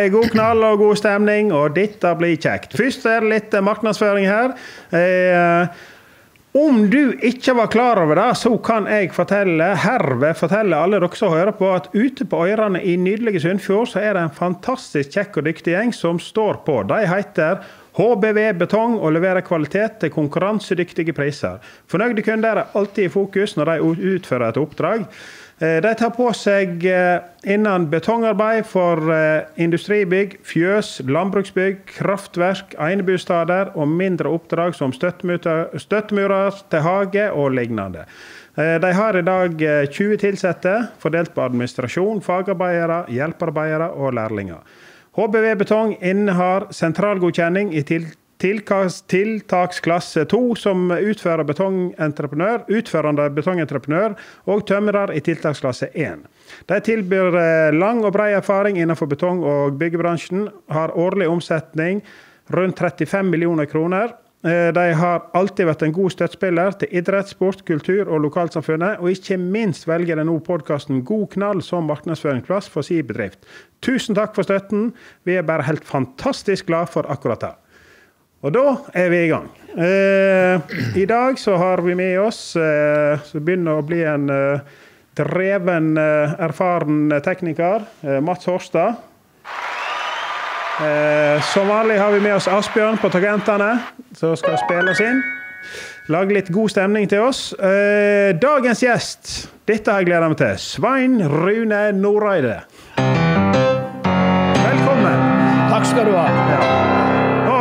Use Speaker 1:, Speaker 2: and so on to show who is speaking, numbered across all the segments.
Speaker 1: det god knall og god stemning, og dette blir kjekt. Først er det litt markedsføring her. Eh, om du ikke var klar over det, så kan jeg fortelle, herved fortelle alle dere som hører på, at ute på øyrene i nydelige Sunnfjord så er det en fantastisk kjekk og dyktig gjeng som står på. De heter HBV Betong og leverer kvalitet til konkurransedyktige priser. Fornøyde kunder er alltid i fokus når de utfører et oppdrag. Eh, de tar på seg eh, innen betongarbeid for eh, industribygg, fjøs, landbruksbygg, kraftverk, enebostader og mindre oppdrag som støttemurer til hage og lignende. De har i dag 20 ansatte, fordelt på administrasjon, fagarbeidere, hjelpearbeidere og lærlinger. HBV Betong innehar sentralgodkjenning i til tiltaksklasse 2 som utfører betongentreprenør, utførende betongentreprenør og tømrer i tiltaksklasse 1. De tilbyr eh, lang og bred erfaring innenfor betong- og byggebransjen, har årlig omsetning rundt 35 millioner kroner. Eh, de har alltid vært en god støttespiller til idrett, sport, kultur og lokalsamfunnet, og ikke minst velger de nå podkasten God knall som markedsføringsplass for sin bedrift. Tusen takk for støtten. Vi er bare helt fantastisk glad for akkurat det. Og da er vi i gang. Eh, I dag så har vi med oss eh, som begynner å bli en eh, dreven, eh, erfaren tekniker. Eh, Mats Horstad. Eh, som vanlig har vi med oss Asbjørn på tagentene, som skal spille oss inn. Lage litt god stemning til oss. dagens gjest, dette har jeg gleda meg til. Svein Rune Noreide. Velkommen.
Speaker 2: Takk skal du ha.
Speaker 1: Ja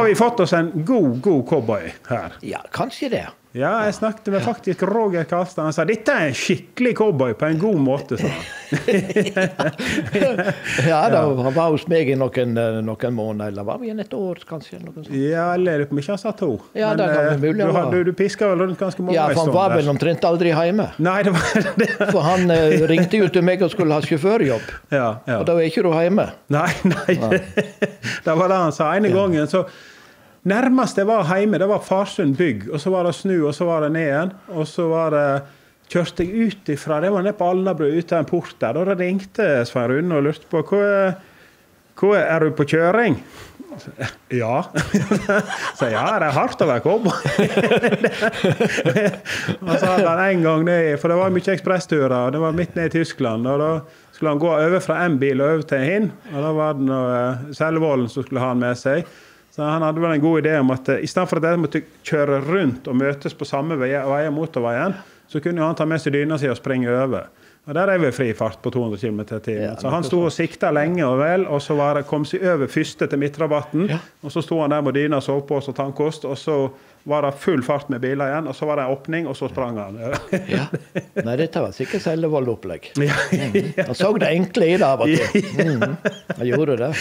Speaker 1: vi fått oss en god, god cowboy her.
Speaker 2: Ja, kanskje det.
Speaker 1: Ja, jeg snakket med faktisk Roger Karlstad. Han sa dette er en skikkelig cowboy på en god måte. sa han.
Speaker 2: ja, da, han var hos meg i noen, eh, noen måneder, eller var vi et år kanskje?
Speaker 1: Ja, eller om ikke han sa to.
Speaker 2: Ja, Men, det kan
Speaker 1: eh,
Speaker 2: mulig,
Speaker 1: du, du, du piska vel rundt ganske mange
Speaker 2: Ja, for han var vel omtrent aldri hjemme.
Speaker 1: Nei, det var det.
Speaker 2: For han uh, ringte jo til meg og skulle ha sjåførjobb,
Speaker 1: ja, ja.
Speaker 2: og da var ikke du hjemme.
Speaker 1: Nei, nei. det var det han sa. Ene gangen så Nærmest jeg var hjemme, det var Farsund bygg. Og så var det snu, og så var det ned igjen. Og så var det kjørte jeg ut ifra Det var nede på Alnabru, ute av en port der. Da ringte Svein Rune og lurte på hva, hva er du på kjøring. Ja. Så ja, det er hardt å være cowboy. og så hadde han en gang ned, for det var mye ekspressturer, og det var midt ned i Tyskland. og da skulle han gå over fra én bil og over til en. Og da var det selvålen Selvolden som skulle ha han med seg. Så han hadde vel en god idé om at uh, istedenfor at de måtte kjøre rundt og møtes på samme vei veier motorveien, så kunne han ta med seg dyna si og springe over. Og Der er vi fri fart på 200 km i timen. Så han sto og sikta lenge og vel, og så var det, kom seg over første til midtrabatten. Ja. Og så sto han der med dyna, sov på og tannkost, og så var det full fart med biler igjen, og så var det en åpning, og så sprang han.
Speaker 2: ja. Nei, dette var sikkert Sellevold-opplegg. Ja, ja. Han så det enkle i det av og til. Mm. Han gjorde det.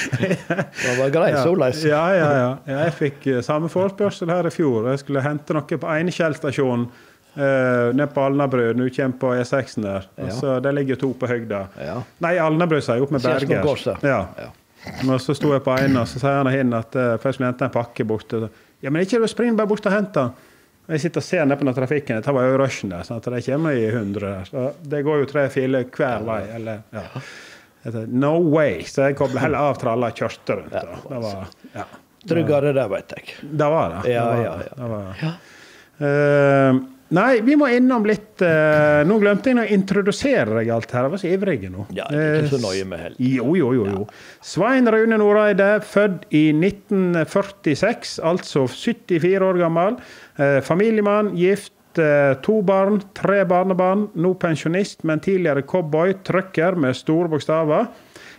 Speaker 2: Det var greit såleis.
Speaker 1: Ja, ja, ja. Jeg fikk eh, samme forespørsel her i fjor. Jeg skulle hente noe på Einekjell-stasjonen. Uh, ned på Alnabru, når du kommer på E6-en der. Ja. Så Der ligger to på høgda. Ja. Nei, Alnabru, sier jeg, opp med Bergers. Ja. ja. Og så sto jeg på en, og så sier han hin at uh, først skulle hente en pakke borte. Ja, men ikke spring bare bort og hent den. Jeg sitter og ser ned på trafikken. Dette var jo rushen der. sånn at Det kommer i 100 Så det går jo tre filer hver vei. eller, ja. No way! Så jeg kobla heller av tralla og kjørte rundt. Ja, det var, ja.
Speaker 2: Tryggere det, vet jeg.
Speaker 1: Det var det.
Speaker 2: Ja,
Speaker 1: det
Speaker 2: ja, ja.
Speaker 1: Det var, ja. Uh, Nei, vi må innom litt uh, Nå glemte jeg å introdusere deg alt her. Jeg var så ivrig nå.
Speaker 2: Ja, ikke så nøye med heller.
Speaker 1: Jo, jo, jo. jo. Ja. Svein Rune Noreide, født i 1946, altså 74 år gammel. Uh, familiemann, gift, uh, to barn, tre barnebarn. Nå pensjonist, men tidligere cowboy, trucker med store bokstaver.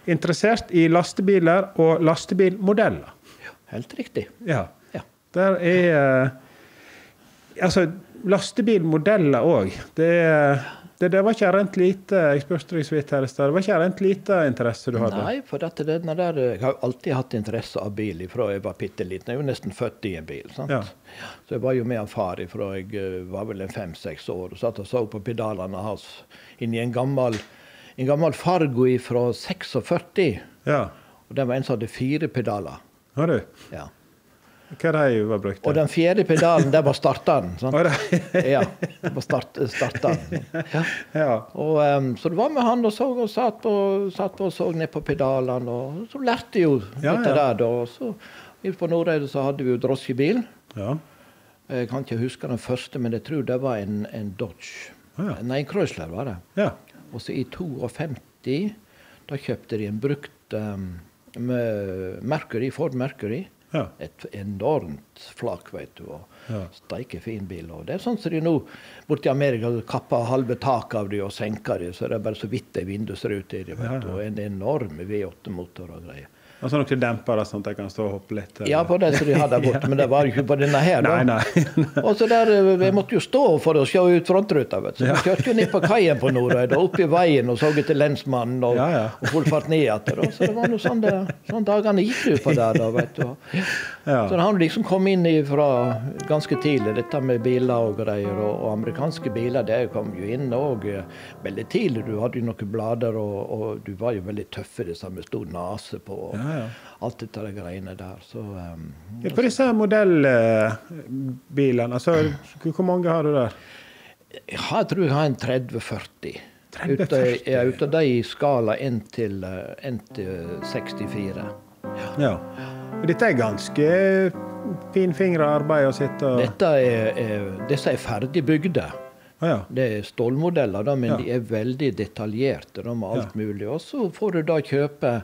Speaker 1: Interessert i lastebiler og lastebilmodeller.
Speaker 2: Ja, helt riktig.
Speaker 1: Ja. ja. Der er Altså lastebilmodeller òg. Det, det, det, var ikke rent lite jeg spurte deg så vidt her i sted, det var ikke rent lite interesse du hadde?
Speaker 2: Nei, for dette, denne der, jeg har alltid hatt interesse av bil fra jeg var bitte liten. Jeg er jo nesten født i en bil. sant? Ja. Så jeg var jo med han far fra jeg eh, var vel en fem-seks år. og Satt og så på pedalene hans inni en gammel, en gammel Fargo fra 46. Ja. Og Den var en som hadde fire pedaler.
Speaker 1: Har du?
Speaker 2: Ja.
Speaker 1: Hva de var brukt
Speaker 2: Og den fjerde pedalen, det var starteren. sant? Ja, var start, starteren. Ja.
Speaker 1: ja.
Speaker 2: Og, um, så det var med han og så og satt på, satt og så ned på pedalene. Og så lærte jo
Speaker 1: Ja,
Speaker 2: dette
Speaker 1: ja.
Speaker 2: der. da. Og så på Nordreide så hadde vi jo drosjebil.
Speaker 1: ja.
Speaker 2: Jeg kan ikke huske den første, men jeg tror det var en, en Dodge.
Speaker 1: Ja.
Speaker 2: Nei, en Chrysler var det.
Speaker 1: ja.
Speaker 2: Og så i 52, da kjøpte de en brukt um, med Mercury, Ford Mercury.
Speaker 1: Ja.
Speaker 2: Et enormt flak, vet du. Og
Speaker 1: Ja.
Speaker 2: steike fin bil. Og det er sånn som de nå borti Amerika kapper halve taket av de og senker de, så det er bare så vidt ei vindusrute i de, vet du. Og en enorm V8-motor og greier.
Speaker 1: Altså noen dempere, sånn at jeg kan stå og hoppe litt? eller?
Speaker 2: Ja, på det som de hadde borte, men det var jo ikke på denne her, da.
Speaker 1: Nei, nei.
Speaker 2: Og så der, vi Jeg måtte jo stå for å se ut frontruta. vet du. Så vi kjørte jo ned på kaien på Nordøy, og opp i veien og så etter lensmannen og,
Speaker 1: Ja, ja.
Speaker 2: og full fart ned igjen. Så det var noe sånn, det, sånn dagene gikk ut på der, da, vet du.
Speaker 1: Ja.
Speaker 2: Så det har liksom kommet inn fra ganske tidlig, dette med biler og greier. Og, og amerikanske biler det kom jo inn òg veldig tidlig. Du hadde jo noen blader, og, og du var jo veldig tøffe, disse med stor nese på. Og
Speaker 1: Ja, ja.
Speaker 2: Alt dette de greiene der. Så um,
Speaker 1: På disse modellbilene, altså, hvor mange har du der?
Speaker 2: Jeg tror jeg har en 30-40.
Speaker 1: 30-40,
Speaker 2: Ute, ja, ut av de i skala 1 til, eh, 1 til 64.
Speaker 1: Ja. ja. Dette er ganske finfingra arbeid å sitte og
Speaker 2: Dette er, er, disse er ferdig bygde.
Speaker 1: Ja.
Speaker 2: Det er stålmodeller, da, men
Speaker 1: Ja.
Speaker 2: de er veldig detaljerte da, med alt
Speaker 1: Ja.
Speaker 2: mulig. Og så får du da kjøpe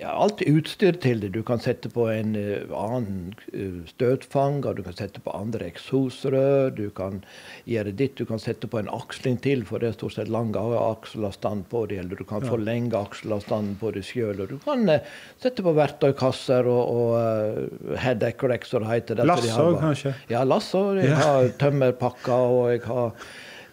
Speaker 2: ja, alt utstyr til det. Du kan sette på en eh, annen eh, støtfanger, du kan sette på andre eksosrør, du kan gjøre ditt, du kan sette på en aksling til, for det er stort sett lang akselavstand på det, eller du kan forlenge akselavstanden på det sjøl. Og du kan eh, sette på verktøykasser og, og uh, headache rack, som det heter. det de
Speaker 1: kanskje?
Speaker 2: Ja, lass òg. Jeg har tømmerpakker, og jeg har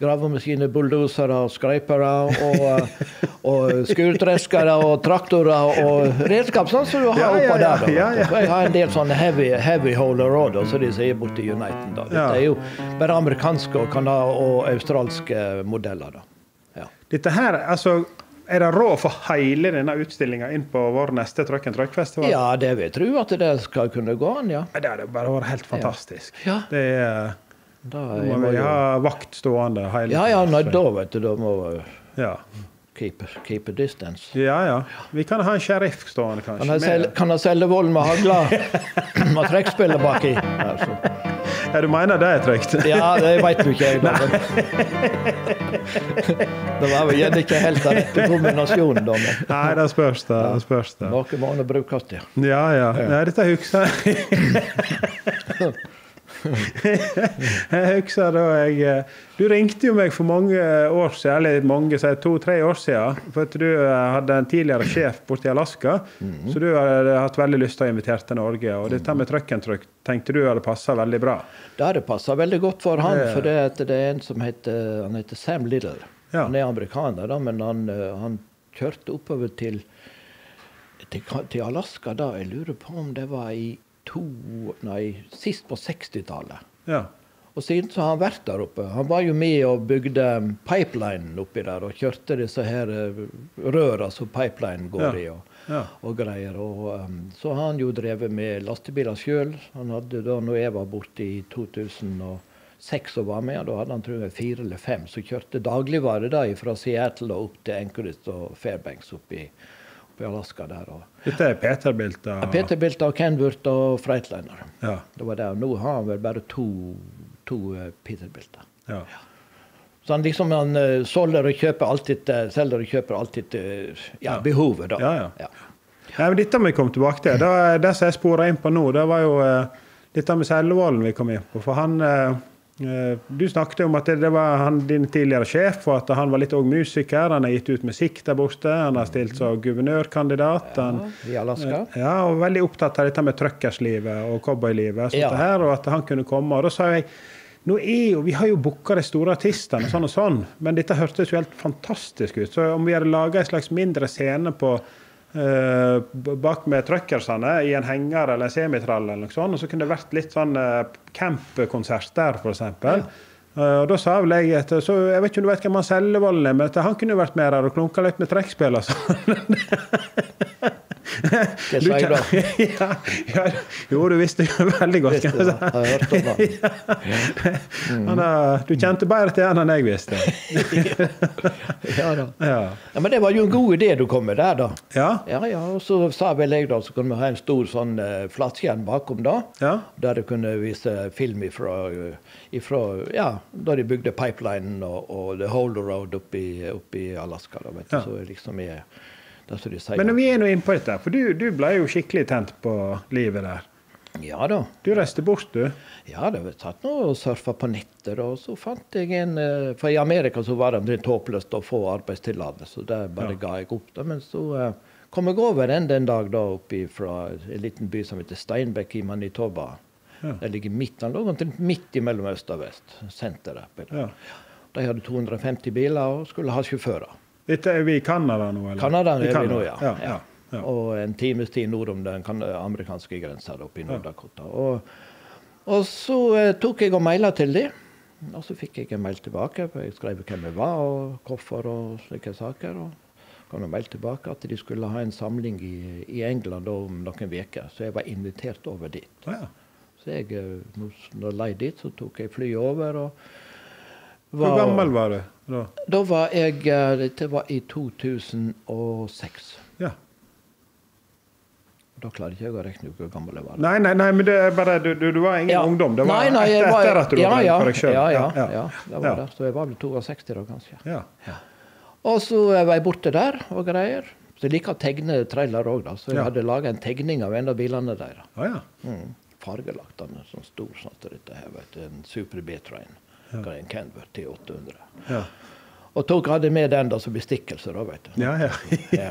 Speaker 2: gravemaskiner, bulldosere, skrapere og, eh, og skurtreskere og traktorer og redskap, sånn som du har
Speaker 1: Ja, ja,
Speaker 2: oppå der. Da,
Speaker 1: ja, ja.
Speaker 2: Jeg har en del sånne heavy, heavy holder òg, som de sier borti Uniten. Da. Dette er jo bare amerikanske og, og australske modeller. da. Ja.
Speaker 1: Dette her, altså Er det råd for hele denne utstillinga inn på vår neste Truck and Truck-festival?
Speaker 2: ja, det vil jeg tro at det skal kunne gå an, ja.
Speaker 1: Det hadde bare vært helt fantastisk.
Speaker 2: Ja.
Speaker 1: Det er
Speaker 2: Da
Speaker 1: må vi
Speaker 2: jo-
Speaker 1: ha vakt stående hele
Speaker 2: ja, ja, nei, da vet du, da må vi
Speaker 1: Ja.
Speaker 2: keep, keep a distance.
Speaker 1: ja, ja. Vi kan ha en sheriff stående, kanskje.
Speaker 2: Kan
Speaker 1: han,
Speaker 2: selge, kan jeg selge vold med hagla Med trekkspiller baki? Altså.
Speaker 1: Ja, du mener det er trygt?
Speaker 2: Ja, det veit du ikke jeg. Det var vel gjerne ikke helt den rette kombinasjonen, da. Men
Speaker 1: Nei, det spørs det. det, spørs det.
Speaker 2: noe må brukes til.
Speaker 1: Ja, ja. Nei, dette husker jeg. Jeg husker da jeg eh, Du ringte jo meg for mange år siden, eller mange, to-tre år siden, for at du eh, hadde en tidligere sjef borte i Alaska, så du hadde hatt veldig lyst til å invitere til Norge. Og dette med trøkkentrykk and tenkte du hadde passa veldig bra.
Speaker 2: Det hadde passa veldig godt for han, for det, det er en som heter, han heter Sam Little.
Speaker 1: Ja.
Speaker 2: Han er amerikaner, da, men han, eh, han kjørte oppover til, til Alaska da. Jeg lurer på om det var i to Nei, sist på 60-tallet.
Speaker 1: Ja.
Speaker 2: Og siden så har han vært der oppe. Han var jo med og bygde pipelinen oppi der, og kjørte disse her eh, røra som pipelinen går
Speaker 1: Ja.
Speaker 2: i, og,
Speaker 1: Ja.
Speaker 2: og greier. Og um, så har han jo drevet med lastebiler sjøl. Han hadde da når jeg var borte i 2006 og var med, da hadde han tror jeg fire eller fem som kjørte dagligvare da fra Seattle og opp til Anchorage og Fairbanks oppi, oppi Alaska der.
Speaker 1: Dette er Peterbilt? Og...
Speaker 2: Peter Bilta og Kenworth og Freightliner.
Speaker 1: Ja.
Speaker 2: Det var det. Nå har han vel bare to, to uh, Peter-bilter.
Speaker 1: ja.
Speaker 2: Så han liksom han solger selger og kjøper alltid selger og kjøper alltid uh, ja,
Speaker 1: Ja.
Speaker 2: behovet, da.
Speaker 1: Ja, ja. Nei, men Dette må vi komme tilbake til. Det, det som jeg spora inn på nå, det var jo eh, dette med Sellevolden vi kom inn på. For han eh, eh, Du snakket om at det, var han, din tidligere sjef, og at han var litt òg musiker. Han har gitt ut musikk der borte. Han har stilt som guvernørkandidat. Han,
Speaker 2: I Alaska.
Speaker 1: ja, og veldig opptatt av dette med trøkkerslivet og cowboylivet.
Speaker 2: Ja.
Speaker 1: her, Og at han kunne komme. Og da sa jeg nå er jo, Vi har jo booka de store artistene, sånn og sånn, men dette hørtes jo helt fantastisk ut. Så om vi hadde laga en slags mindre scene på eh, bak med truckersene i en henger eller en semitrall, eller noe sånt, og så kunne det vært litt sånn uh, campkonsert der, f.eks. Uh, og da sa vel jeg at så Jeg vet ikke om du vet hvem han Sellevolden er, men han kunne jo vært med der og klunka litt med trekkspill og sånn.
Speaker 2: Hva sa du da?
Speaker 1: ja, ja, jo, du visste jo veldig godt.
Speaker 2: Visste
Speaker 1: hva
Speaker 2: det.
Speaker 1: jeg.
Speaker 2: Jeg har hørt om det.
Speaker 1: Han er- Du kjente bedre til han enn jeg visste.
Speaker 2: Ja, da.
Speaker 1: Ja.
Speaker 2: ja, Men det var jo en god idé du kom med der, da.
Speaker 1: Ja.
Speaker 2: Ja, ja, og så sa vel jeg da, så kunne vi ha en stor sånn uh, flatskjerm bakom da.
Speaker 1: Ja.
Speaker 2: Der du kunne vise film ifra, eh, ifra ja, da de bygde pipelinen og, og The Holder Road oppe i, Alaska. da, vet du,
Speaker 1: Ja.
Speaker 2: så liksom er
Speaker 1: Men når vi er nå inne på dette, for du, du ble jo skikkelig tent på livet der.
Speaker 2: Ja da.
Speaker 1: Du reiste bort, du.
Speaker 2: Ja, det var satt nå og surfa på nettet, og så fant jeg en eh, For i Amerika så var det omtrent håpløst å få arbeidstillatelse, så det bare
Speaker 1: Ja.
Speaker 2: ga jeg opp. da, Men så eh, kom jeg over en den dag da oppe fra en liten by som heter Steinbeck i Manitoba.
Speaker 1: Ja.
Speaker 2: Det ligger midt, den lå omtrent midt imellom øst og vest. Senteret. oppi.
Speaker 1: Ja.
Speaker 2: De hadde 250 biler og skulle ha sjåfører.
Speaker 1: Dette er vi i Canada nå, eller?
Speaker 2: Canada er vi nå, ja.
Speaker 1: ja, ja.
Speaker 2: Og en times tid nord om den amerikanske grensa oppe i Nord-Dakota. Og, og så eh, tok jeg og maila til dem. Og så fikk jeg en mail tilbake. for Jeg skrev hvem jeg var og hvorfor og slike saker. Og kom en mail tilbake at de skulle ha en samling i, i England om noen uker. Så jeg var invitert over dit.
Speaker 1: Ja.
Speaker 2: Så jeg, eh, når jeg lei dit, så tok jeg flyet over. og
Speaker 1: Hvor gammel var du da?
Speaker 2: Da var jeg eh, Dette var i 2006.
Speaker 1: Ja.
Speaker 2: Da klarer ikke jeg å regne ut hvor gammel jeg var.
Speaker 1: Nei, nei, nei, men det er bare, du, du, var ingen
Speaker 2: Ja.
Speaker 1: ungdom. Det var
Speaker 2: Nei, nei,
Speaker 1: etter,
Speaker 2: var-
Speaker 1: etter at du
Speaker 2: ja,
Speaker 1: var
Speaker 2: ja,
Speaker 1: for deg sjøl.
Speaker 2: Ja, ja, ja, det var
Speaker 1: ja.
Speaker 2: det. Så jeg var vel 62 da, kanskje.
Speaker 1: Ja.
Speaker 2: Og så var jeg borte der og greier. Så jeg liker å tegne trailer òg, da. Så jeg
Speaker 1: Ja.
Speaker 2: hadde laga en tegning av en av bilene deres.
Speaker 1: Å, ja.
Speaker 2: Mm. Fargelagt den sånn stor sånn dette her, vet du. En Super B-train. En Canvert til 800.
Speaker 1: Ja.
Speaker 2: Og tok hadde med den da som bestikkelse, da, vet du.
Speaker 1: Ja, ja.
Speaker 2: Ja.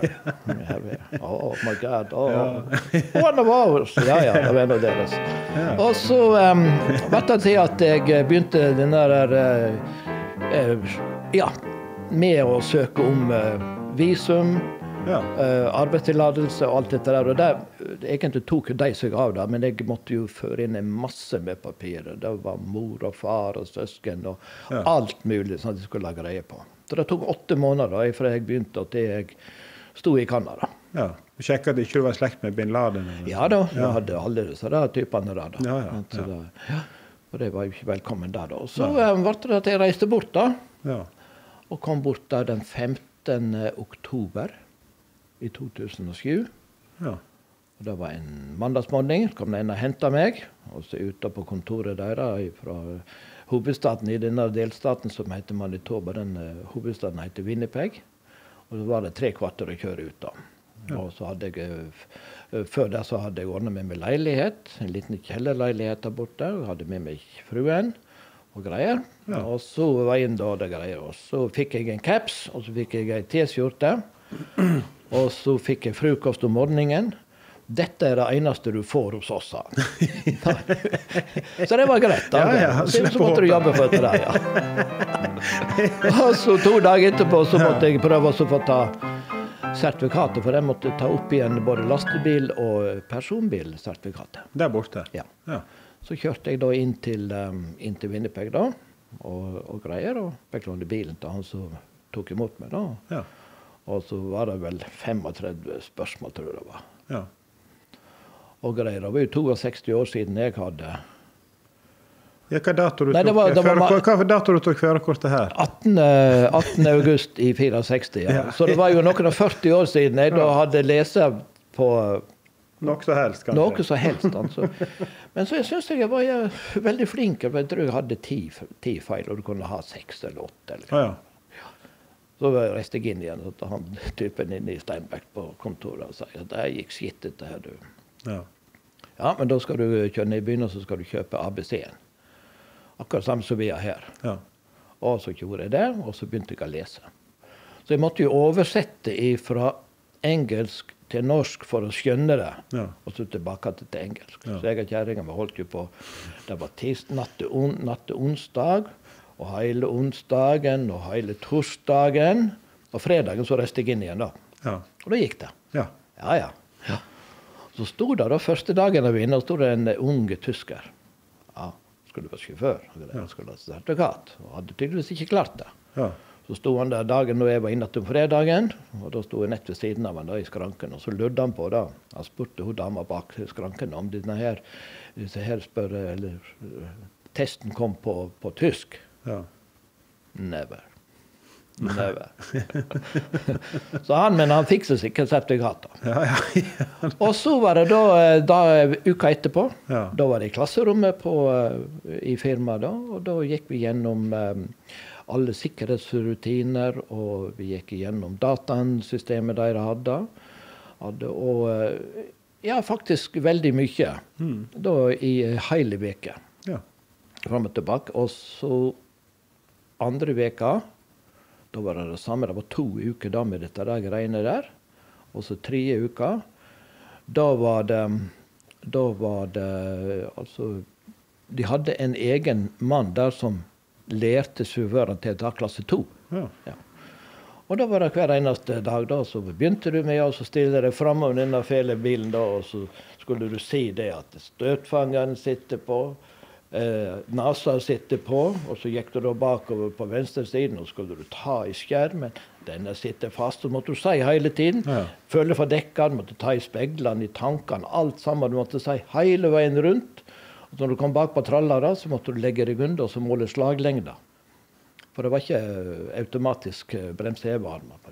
Speaker 2: Oh my God. Oh. One of ours. Ja, ja, det var en av deres. Og så um, ble det til at jeg begynte den der uh, uh, Ja, med å søke om uh, visum,
Speaker 1: ja.
Speaker 2: eh, arbeidstillatelse og alt dette der. Og der, egentlig tok de seg av det, men jeg måtte jo føre inn en masse med papirer. Det var mor og far og søsken og
Speaker 1: Ja.
Speaker 2: alt mulig som de skulle ha greie på. Så det tok åtte måneder fra jeg begynte til jeg sto i Canada.
Speaker 1: ja. Du sjekka at ikke var i slekt med bin Laden? Eller?
Speaker 2: Ja da, jeg hadde alle disse der typene der. da.
Speaker 1: Ja, ja, ja.
Speaker 2: ja. Og det var jo ikke velkommen der, da. Så eh, ble det at jeg reiste bort, da.
Speaker 1: Ja.
Speaker 2: Og kom bort der den 15. oktober i 2007.
Speaker 1: ja.
Speaker 2: Og Det var en mandagsmorgen. kom det en og henta meg. Og så ute på kontoret deres fra hovedstaden i denne delstaten som heter Manitoba. Den eh, hovedstaden heter Winnipeg. Og så var det tre kvarter å kjøre ut da. Og så hadde jeg, eh, Før det så hadde jeg ordna med meg leilighet. En liten kjellerleilighet der borte. og Hadde med meg fruen og greier.
Speaker 1: Ja.
Speaker 2: Og så var jeg inn da det greier. Og så fikk jeg en caps, og så fikk jeg ei T-skjorte. Og så fikk jeg frokost om morgenen. Dette er det eneste du får hos oss, sa han. så det var greit. da.
Speaker 1: Ja, ja,
Speaker 2: så, så måtte du jobbe for dette der, ja. og så to dager etterpå så måtte jeg prøve å få ta sertifikatet, for jeg måtte ta opp igjen både lastebil- og personbilsertifikatet.
Speaker 1: Der borte?
Speaker 2: Ja.
Speaker 1: Ja.
Speaker 2: Så kjørte jeg da inn til, um, inn til Winnipeg da, og, og greier, og fikk låne bilen til han som tok imot meg. da.
Speaker 1: Ja.
Speaker 2: Og så var det vel 35 spørsmål, tror jeg det var.
Speaker 1: ja.
Speaker 2: Og greier. Det var jo 62 år siden jeg hadde
Speaker 1: Ja, hva dato du
Speaker 2: Nei,
Speaker 1: tok
Speaker 2: var- det var
Speaker 1: førerkort- hva dato du tok førerkortet her?
Speaker 2: 18. 18. august i 64. Ja.
Speaker 1: Ja.
Speaker 2: Så det var jo noen og 40 år siden jeg da hadde lest på
Speaker 1: Noe som helst, kanskje?
Speaker 2: noe som helst. Altså. Men så jeg syns jeg var ja, veldig flink. Jeg tror jeg hadde ti, ti feil, og du kunne ha seks eller åtte. Eller.
Speaker 1: Ah, ja.
Speaker 2: Så reiste jeg inn igjen og til han typen inne i Steinbeck på kontoret og sa at det gikk skitt dette her, du.
Speaker 1: ja.
Speaker 2: Ja, men da skal du kjøre ned i byen og så skal du kjøpe ABC-en. Akkurat samme som vi har her.
Speaker 1: ja.
Speaker 2: Og så gjorde jeg det, og så begynte jeg å lese. Så jeg måtte jo oversette fra engelsk til norsk for å skjønne det.
Speaker 1: Ja.
Speaker 2: Og så tilbake til, engelsk. Så jeg og kjerringa holdt jo på Det var natt til on, onsdag, og hele onsdagen og hele torsdagen. Og fredagen så reiste jeg inn igjen, da.
Speaker 1: Ja.
Speaker 2: Og da gikk det.
Speaker 1: ja.
Speaker 2: Ja, ja. Så sto det da første dagen jeg var inne, sto det en ung tysker. Ja, skulle være sjåfør. Han skulle ha sertifikat. Og hadde tydeligvis ikke klart det.
Speaker 1: ja.
Speaker 2: Så sto han der dagen da jeg var inne om fredagen, og da sto jeg nett ved siden av han da i skranken. Og så lurte han på det. Han spurte hun dama bak skranken om denne her, disse her spør, eller, testen kom på, på tysk.
Speaker 1: Ja.
Speaker 2: Never. Never. så han, mener han fikk seg sikkert sertifikater.
Speaker 1: Ja, ja, ja.
Speaker 2: Og så var det da, da uka etterpå.
Speaker 1: Ja.
Speaker 2: Da var det i klasserommet på, eh, i firmaet, da, og da gikk vi gjennom um, alle sikkerhetsrutiner, og vi gikk gjennom datasystemet de hadde. hadde og eh, ja, faktisk veldig mye.
Speaker 1: Mm.
Speaker 2: Da i hele veke
Speaker 1: ja.
Speaker 2: fram og tilbake. Og så andre veka, da var det det samme. Det var to uker da med dette der greiene der. Og så tredje uka, da var det Da var det altså De hadde en egen mann der som lærte suveren til å ta klasse to.
Speaker 1: Ja.
Speaker 2: Ja. Og da var det hver eneste dag da, så begynte du med å stille deg framover denne fæle bilen, da, og så skulle du si det at støtfangeren sitter på, eh, nesa sitter på, og så gikk du da bakover på venstresiden, og skulle du ta i skjermen. Denne sitter fast, så måtte du si hele tiden.
Speaker 1: Ja.
Speaker 2: Følge for dekkene, måtte ta i speilene, i tankene, alt sammen. Du måtte si hele veien rundt. Og når du kom bak på trallere, så måtte du legge deg under og så måle slaglengda. For det var ikke eh, automatisk eh, bremsehevearmer.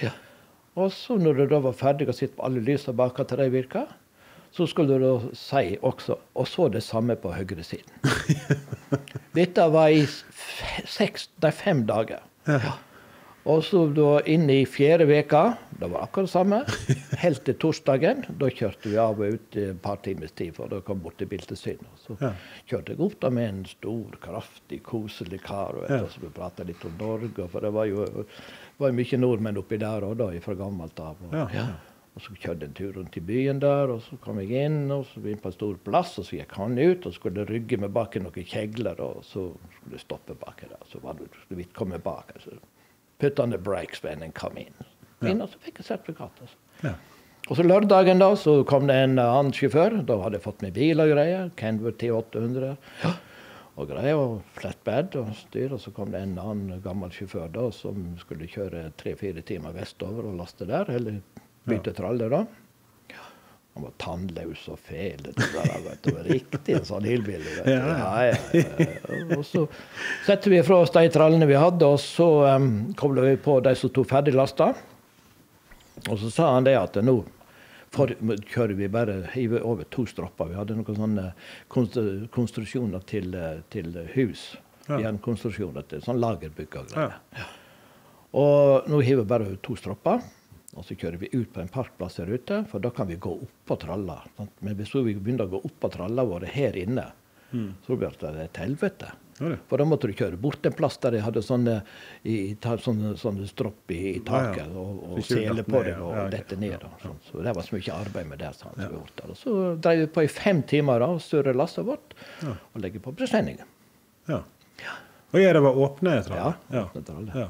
Speaker 2: Ja. Og så når du da var ferdig og sitte på alle lysene bak at de virka, så skulle du da si også Og så det samme på høyresiden. Dette var i seks, nei, fem dager.
Speaker 1: Ja.
Speaker 2: Og så da inn i fjerde veka, det var akkurat det samme. Helt til torsdagen. Da kjørte vi av og ut et par timers tid for da kom bort til Biltesyn. Så
Speaker 1: Ja.
Speaker 2: kjørte jeg opp da med en stor, kraftig, koselig kar. Vet,
Speaker 1: Ja.
Speaker 2: og så vi prata litt om Norge, for det var jo var mye nordmenn oppi der òg, da, fra gammelt av. Og,
Speaker 1: Ja, ja.
Speaker 2: Og så kjørte jeg en tur rundt i byen der, og så kom jeg inn, og så inn på en stor plass, og så gikk han ut, og skulle rygge meg bak i noen kjegler, og så skulle jeg stoppe bak der. Så var det så vidt kommet bak. Altså. Put on the brakes when and come in. Inn, og så fikk jeg sertifikat. Altså.
Speaker 1: Ja.
Speaker 2: Og så lørdagen da, så kom det en annen sjåfør. Da hadde jeg fått meg bil og greier. Kenworth T800. Og greier, og flatbed og styr. Og så kom det en annen gammel sjåfør da, som skulle kjøre tre-fire timer vestover og laste der. Eller bytte tralle, da. Han var tannløs og fæl. Det der, vet du. Var Riktig en sånn hillbilly.
Speaker 1: Ja,
Speaker 2: Ja. Og så setter vi fra oss de trallene vi hadde, og så um, kobler vi på de som tok ferdig lasta. Og så sa han det at nå for, kjører vi bare hiver over to stropper. Vi hadde noen sånne konstruksjoner til, eh, til hus.
Speaker 1: Ja.
Speaker 2: Jernkonstruksjoner til sånn lagerbygg og greier.
Speaker 1: Ja.
Speaker 2: Og nå hiver vi bare over to stropper. Og så kjører vi ut på en parkplass her ute, for da kan vi gå opp på tralla. sant? Men hvis vi begynner å gå opp på tralla våre her inne, så blir det et helvete.
Speaker 1: Ja, det.
Speaker 2: For da måtte du kjøre bort en plass der de hadde sånne, i, sånne, sånne stropp i, i taket,
Speaker 1: Ja, ja.
Speaker 2: og, og sele på deg og dette ned. Og sånn. Så det var så mye arbeid med det. Der. Og så drev vi på i fem timer da, og større lasset vårt og legger på presenningen.
Speaker 1: ja. Og ja, det var åpne traller?
Speaker 2: Ja.
Speaker 1: Ja.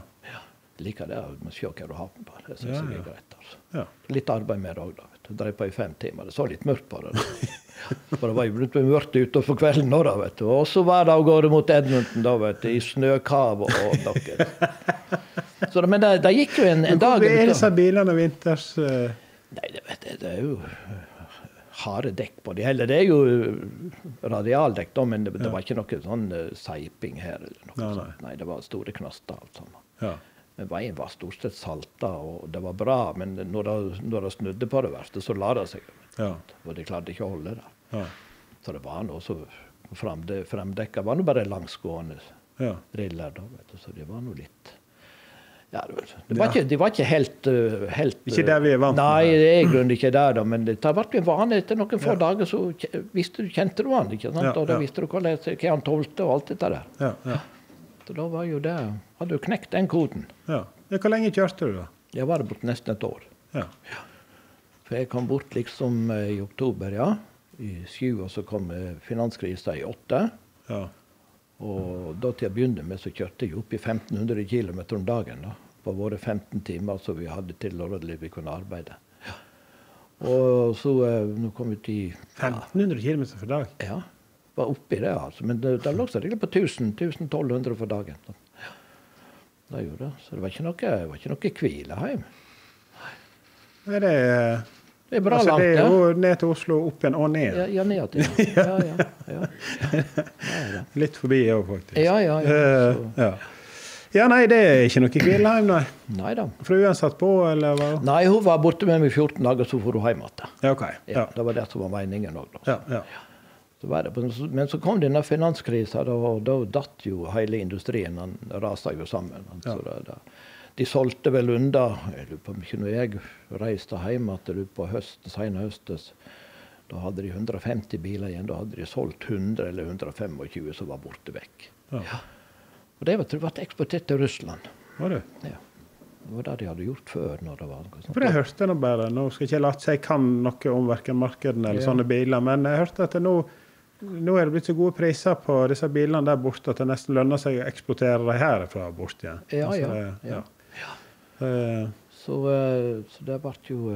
Speaker 2: Liker det å se hva du har på. Det syns
Speaker 1: Ja,
Speaker 2: jeg er greit. altså.
Speaker 1: Ja.
Speaker 2: Litt arbeid med det òg, da. du. Drev på i fem timer. Det så litt mørkt på det. For det var jo mørkt ute for kvelden da, vet du. Og så var det av gårde mot Edmonton, da, vet du. I snøkav og noe. Så, men det, det gikk jo en, en dag
Speaker 1: Hvor er disse bilene vinters eh,
Speaker 2: Nei, det, vet jeg, det er jo øh, harde dekk på de. heller. det er jo øh, radialdekk, da, men det, det var ikke noe sånn uh, seiping her. eller noe
Speaker 1: Nei, nei.
Speaker 2: sånt. Nei, det var store knaster alt sammen.
Speaker 1: Ja.
Speaker 2: Men veien var stort sett salta, og det var bra. Men når det, når det snudde på det verste, så la det seg.
Speaker 1: Ja.
Speaker 2: Og de klarte ikke å holde det.
Speaker 1: Ja.
Speaker 2: Så det var noe så Framdekka var nå bare langsgående
Speaker 1: ja.
Speaker 2: riller, da. Så det var nå litt ja, det var, det ikke, De var ikke helt, helt
Speaker 1: Ikke der vi er vant
Speaker 2: Nei,
Speaker 1: det.
Speaker 2: er i grunnen ikke der, da. Men det vært en vane. Etter noen få dager så visste du, kjente du han, ikke sant?
Speaker 1: Ja,
Speaker 2: Og da visste du hva, hva han tålte og alt dette der.
Speaker 1: Ja, ja.
Speaker 2: Så da var jo det Hadde jo knekt den koden.
Speaker 1: ja. Ja, Hvor lenge kjørte du, da?
Speaker 2: Jeg var borte nesten et år.
Speaker 1: Ja.
Speaker 2: For jeg kom bort liksom eh, i oktober, ja. I sju, og så kom eh, finanskrisa i åtte.
Speaker 1: Ja.
Speaker 2: Og da til å begynne med så kjørte jeg opp i 1500 km om dagen. da, På våre 15 timer som vi hadde til å vi kunne arbeide. Ja. Og så eh, nå kom vi til
Speaker 1: 1500 km for dag?
Speaker 2: Ja, var oppi det, altså. Men det, det lå seg egentlig på 1000-1200 for dagen. Da. Det gjorde det. Så det var ikke noe, det var ikke noe hvile hjemme.
Speaker 1: Nei, det
Speaker 2: Det er bra
Speaker 1: altså,
Speaker 2: langt,
Speaker 1: det er jo ned til Oslo, opp igjen og ned.
Speaker 2: Ja, ja ned til. Ja, ja. ja. ja.
Speaker 1: Litt forbi òg, faktisk.
Speaker 2: Ja, ja, ja.
Speaker 1: Eh, ja. ja, nei, det er ikke noe Kvilheim, nei.
Speaker 2: Nei da.
Speaker 1: Fruen satt på, eller hva?
Speaker 2: Nei, hun var borte med meg i 14 dager, så for hun hjem igjen.
Speaker 1: Ja, OK.
Speaker 2: Ja, det var det som var meningen òg.
Speaker 1: Ja, ja.
Speaker 2: Men så- kom denne finanskrisa, og da datt jo hele industrien. Den rasa jo sammen. Altså, det, det. De solgte vel unna Jeg lurer på om ikke når jeg reiste hjem igjen på høsten, sene høstes, da hadde de 150 biler igjen. Da hadde de solgt 100 eller 125 som var borte vekk.
Speaker 1: ja.
Speaker 2: Og det ble eksportert til Russland.
Speaker 1: Var det?
Speaker 2: Ja. Det var det de hadde gjort før. når det var noe sånt.
Speaker 1: For jeg hørte nå bare Nå skal ikke jeg late seg jeg kan noe om verken markedene eller
Speaker 2: Ja.
Speaker 1: sånne biler, men jeg hørte at det nå nå er det blitt så gode priser på disse bilene der borte at det nesten lønner seg å eksportere dem herfra bort igjen.
Speaker 2: Ja,
Speaker 1: Altså,
Speaker 2: ja, ja.
Speaker 1: Eh,
Speaker 2: Så, eh, så det ble jo,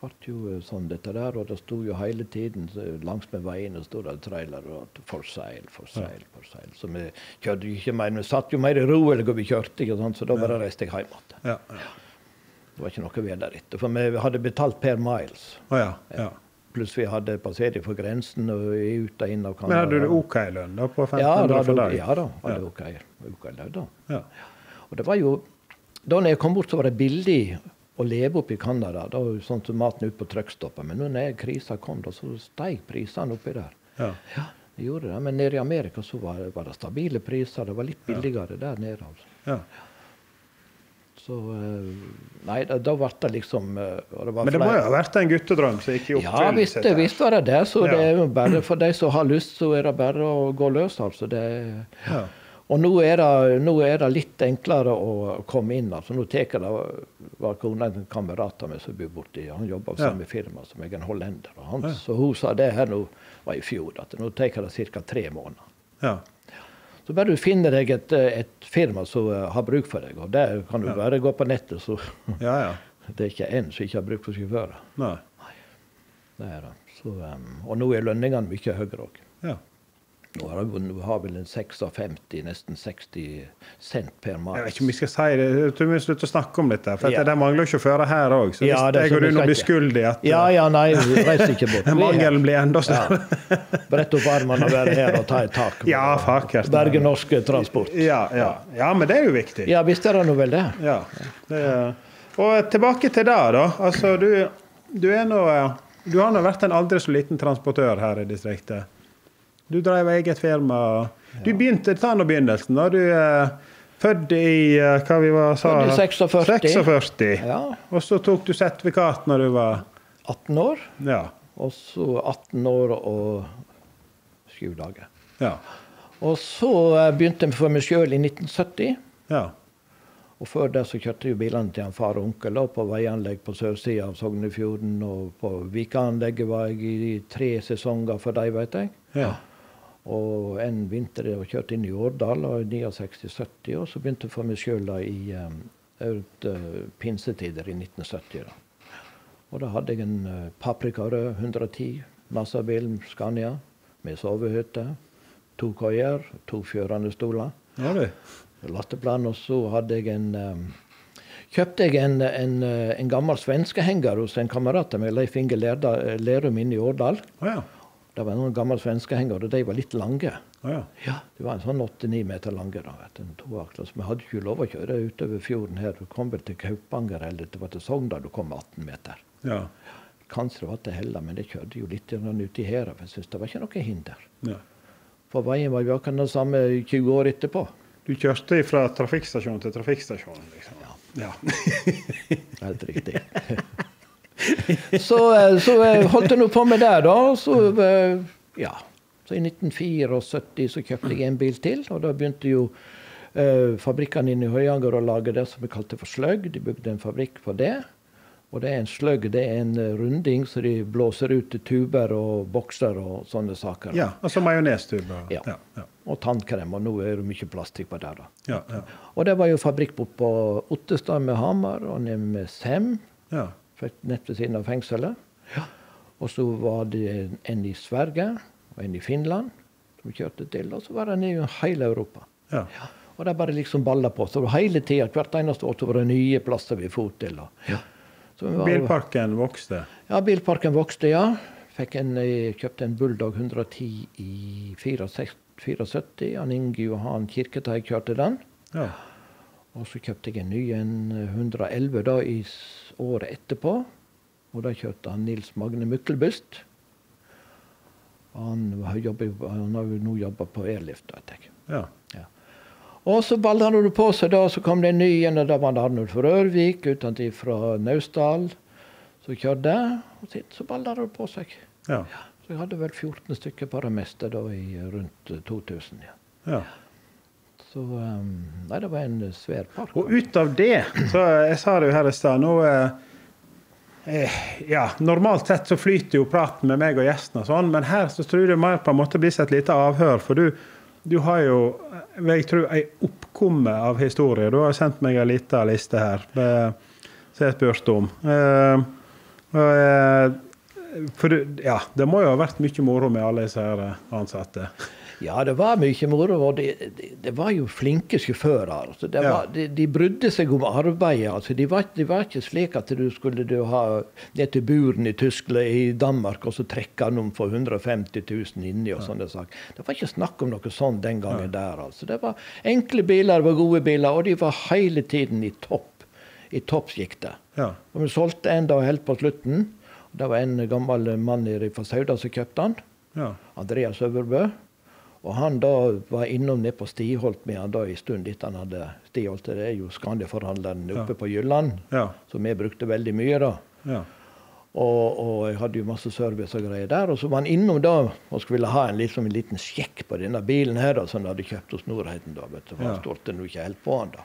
Speaker 2: ble jo eh, sånn dette der, og det sto jo hele tiden langs med veiene stod det trailer og for seil, for seil, for seil. Så vi kjørte jo ikke mer, vi satt jo mer i ro eller vi kjørte, ikke sant? så da bare reiste jeg hjem igjen.
Speaker 1: ja. ja.
Speaker 2: Det var ikke noe ved der etter, for vi hadde betalt per miles.
Speaker 1: Å ja. ja.
Speaker 2: Pluss vi hadde passert for grensen og ut og inn av
Speaker 1: Men hadde du OK lønn da på 1500
Speaker 2: Ja,
Speaker 1: for deg?
Speaker 2: ja da, hadde
Speaker 1: Ja.
Speaker 2: OK, OK lønn da.
Speaker 1: Ja.
Speaker 2: Og det var jo, Da når jeg kom bort, så var det billig å leve oppe i Canada. Da var sånn som maten ute på truckstopper. Men nå når krisa kom, da, så steg prisene oppi der.
Speaker 1: Ja.
Speaker 2: Ja, det gjorde det. Men nede i Amerika så var, var det stabile priser. Det var litt billigere der nede. altså.
Speaker 1: ja.
Speaker 2: Så eh, Nei, da, da ble det liksom eh, det var
Speaker 1: Men det må jo ha vært en guttedrøm som gikk i
Speaker 2: Ja,
Speaker 1: oppfyllelse?
Speaker 2: visst,
Speaker 1: dette.
Speaker 2: visst var det det. Så
Speaker 1: Ja.
Speaker 2: det er jo bare for de som har lyst, så er det bare å gå løs, altså. Det,
Speaker 1: Ja.
Speaker 2: Og nå er, det, nå er det litt enklere å komme inn. altså Nå tar det var kona en kamerat av meg som bor borti Han jobber
Speaker 1: Ja.
Speaker 2: samme firma som jeg, en hollender. Og han,
Speaker 1: Ja.
Speaker 2: Så hun sa det her nå var i fjor, at nå tar det ca. tre måneder.
Speaker 1: Ja.
Speaker 2: Så bare du finner deg et, et firma som eh, har bruk for deg, og der kan du
Speaker 1: Ja.
Speaker 2: bare gå på nettet, så
Speaker 1: ja, ja.
Speaker 2: det er ikke én som ikke har bruk for sjåfører.
Speaker 1: Nei.
Speaker 2: Det er det. Så, um, og nå er lønningene mye høyere òg.
Speaker 1: Ja.
Speaker 2: Nå har vi vel en 56, nesten 60 cent per
Speaker 1: Jeg vet ikke om vi skal si det. Jeg tror vi må slutte å snakke om dette. For
Speaker 2: Ja.
Speaker 1: det mangler sjåfører her òg. Så hvis
Speaker 2: Ja,
Speaker 1: jeg og du nå blir skyldige at
Speaker 2: Ja, ja, nei, reis ikke bort.
Speaker 1: Mangelen blir enda
Speaker 2: Ja. Brett opp armene og være her og ta et tak.
Speaker 1: Ja, fakkert.
Speaker 2: Berge norsk transport.
Speaker 1: Ja, ja. ja, men det er jo viktig.
Speaker 2: Ja, visst er det nå vel det.
Speaker 1: Ja. Det er... Og tilbake til det, da. Altså, du, du er nå Du har nå vært en aldri så liten transportør her i distriktet. Du drev eget firma. Du begynte, Ta nå begynnelsen. da. Du er født i eh, hva vi var, sa
Speaker 2: Født i 46.
Speaker 1: 46.
Speaker 2: Ja,
Speaker 1: Og så tok du sertifikat når du var
Speaker 2: 18 år.
Speaker 1: Ja.
Speaker 2: Og så 18 år og sju dager.
Speaker 1: Ja.
Speaker 2: Og så eh, begynte jeg for meg sjøl i 1970.
Speaker 1: ja.
Speaker 2: Og før det så kjørte jeg bilene til en far og onkel da, på veianlegg på sørsida av Sognefjorden. Og på Vikaanlegget var jeg i tre sesonger for dem, vet jeg.
Speaker 1: ja.
Speaker 2: Og en vinter jeg kjørte inn i Årdal i 69-70, og så begynte jeg for meg sjøl i rundt uh, pinsetider i 1970. da. Og da hadde jeg en uh, Paprika 110 Nassabil Scania med sovehytte, to koier, to førende stoler
Speaker 1: ja du.
Speaker 2: lasteplan, og så hadde jeg en um, Kjøpte jeg en, en, en gammel svenskehenger hos en kamerat av meg, Leif Inge Lerum inne i Årdal.
Speaker 1: Oh, ja.
Speaker 2: Det var noen gamle svenskehenger, og de var litt lange.
Speaker 1: Ah, ja.
Speaker 2: Ja, De var en sånn åtte-ni meter lange. da, vet du, en vi hadde ikke lov å kjøre utover fjorden her. Du kom vel til Kaupanger eller det var til Sogndal du kom 18 meter.
Speaker 1: ja.
Speaker 2: Kanskje det var til Hella, men jeg kjørte jo litt uti her. For jeg synes det var ikke noe hinder.
Speaker 1: ja.
Speaker 2: For veien var jo akkurat den samme 20 år etterpå.
Speaker 1: Du kjørte fra trafikkstasjon til trafikkstasjon, liksom? Ja.
Speaker 2: Helt riktig. så, eh, så eh, holdt jeg nå på med det, da. Så, eh, ja. så i 1974 så kjøpte jeg en bil til, og da begynte jo eh, fabrikkene inne i Høyanger å lage det som vi kalte for sløgg. De bygde en fabrikk for det. Og det er en sløgg, det er en runding så de blåser ut tuber og bokser og sånne saker.
Speaker 1: ja. Altså majonestuber.
Speaker 2: Ja.
Speaker 1: Ja. Ja.
Speaker 2: Og tannkrem, og nå er det mye plastikk på det. da.
Speaker 1: Ja. Ja.
Speaker 2: Og det var jo fabrikk på Ottestad med Hamar, og nede med Sem.
Speaker 1: ja.
Speaker 2: Nett ved siden av fengselet. Og så var det en- i Sverige og en i Finland som kjørte til. Og så var det en i hele Europa.
Speaker 1: ja.
Speaker 2: Og Og det bare liksom balla på. Så hele tida, hvert eneste år, så var det nye plasser vi for til. Ja.
Speaker 1: bilparken vokste?
Speaker 2: Ja, bilparken vokste, ja. Fikk en, jeg kjøpte en Bulldog 110 i 74. Han Inge Johan Kirketeig kjørte den. Ja. Og så kjøpte jeg en ny en 111 da i året etterpå. Og da kjørte han Nils Magne Myklebust. Han, han har jo nå jobba på Airlift, vet jeg. Ja. ja. Og så balla det på seg, da. Så kom det en ny en, da var det Arnulf Rørvik fra Naustdal. som kjørte og så balla det på seg. Ja. ja. Så jeg hadde vel 14 stykker på det meste da i rundt 2000. ja. ja. Så um, Nei, det var en svær park.
Speaker 1: Og ut av det, så jeg sa det jo her i stad nå eh, eh, ja, Normalt sett så flyter jo praten med meg og gjestene, og sånn, men her så tror jeg det mer på en måte blir et lite avhør. For du, du har jo jeg tror, ei oppkomme av historier. Du har sendt meg ei lita liste her som jeg spurte om. Eh, eh, for ja, det må jo ha vært mye moro med alle disse ansatte?
Speaker 2: Ja, det var mye moro. Det, det, det var jo flinke sjåfører. Altså. Var, de, de, brydde seg om arbeidet. Altså. De, var, de, var, ikke slik at du skulle du ha ned til buren i Tyskland, i Danmark og så trekke noen for 150 000 inni og sånne saker. Det var ikke snakk om noe sånt den gangen der. Altså. Det var enkle biler, det var gode biler, og de var hele tiden i topp. I toppsjiktet. Ja. Og vi solgte en da helt på slutten. Det var en gammel mann fra Sauda som kjøpte den. Ja. Andreas Øverbø. Og han da var innom nede på Stiholt med han da en stund etter han hadde Stiholt. Det er jo Skandia-forhandleren oppe ja. på Jylland, ja. som vi brukte veldig mye da. Ja. Og, og, jeg hadde jo masse service og greier der. Og så var han innom da og skulle ha en, liksom, en liten sjekk på denne bilen her da, som han hadde kjøpt hos Nordheiden. da, vet du, for ja. Han stolte nå ikke helt på han da.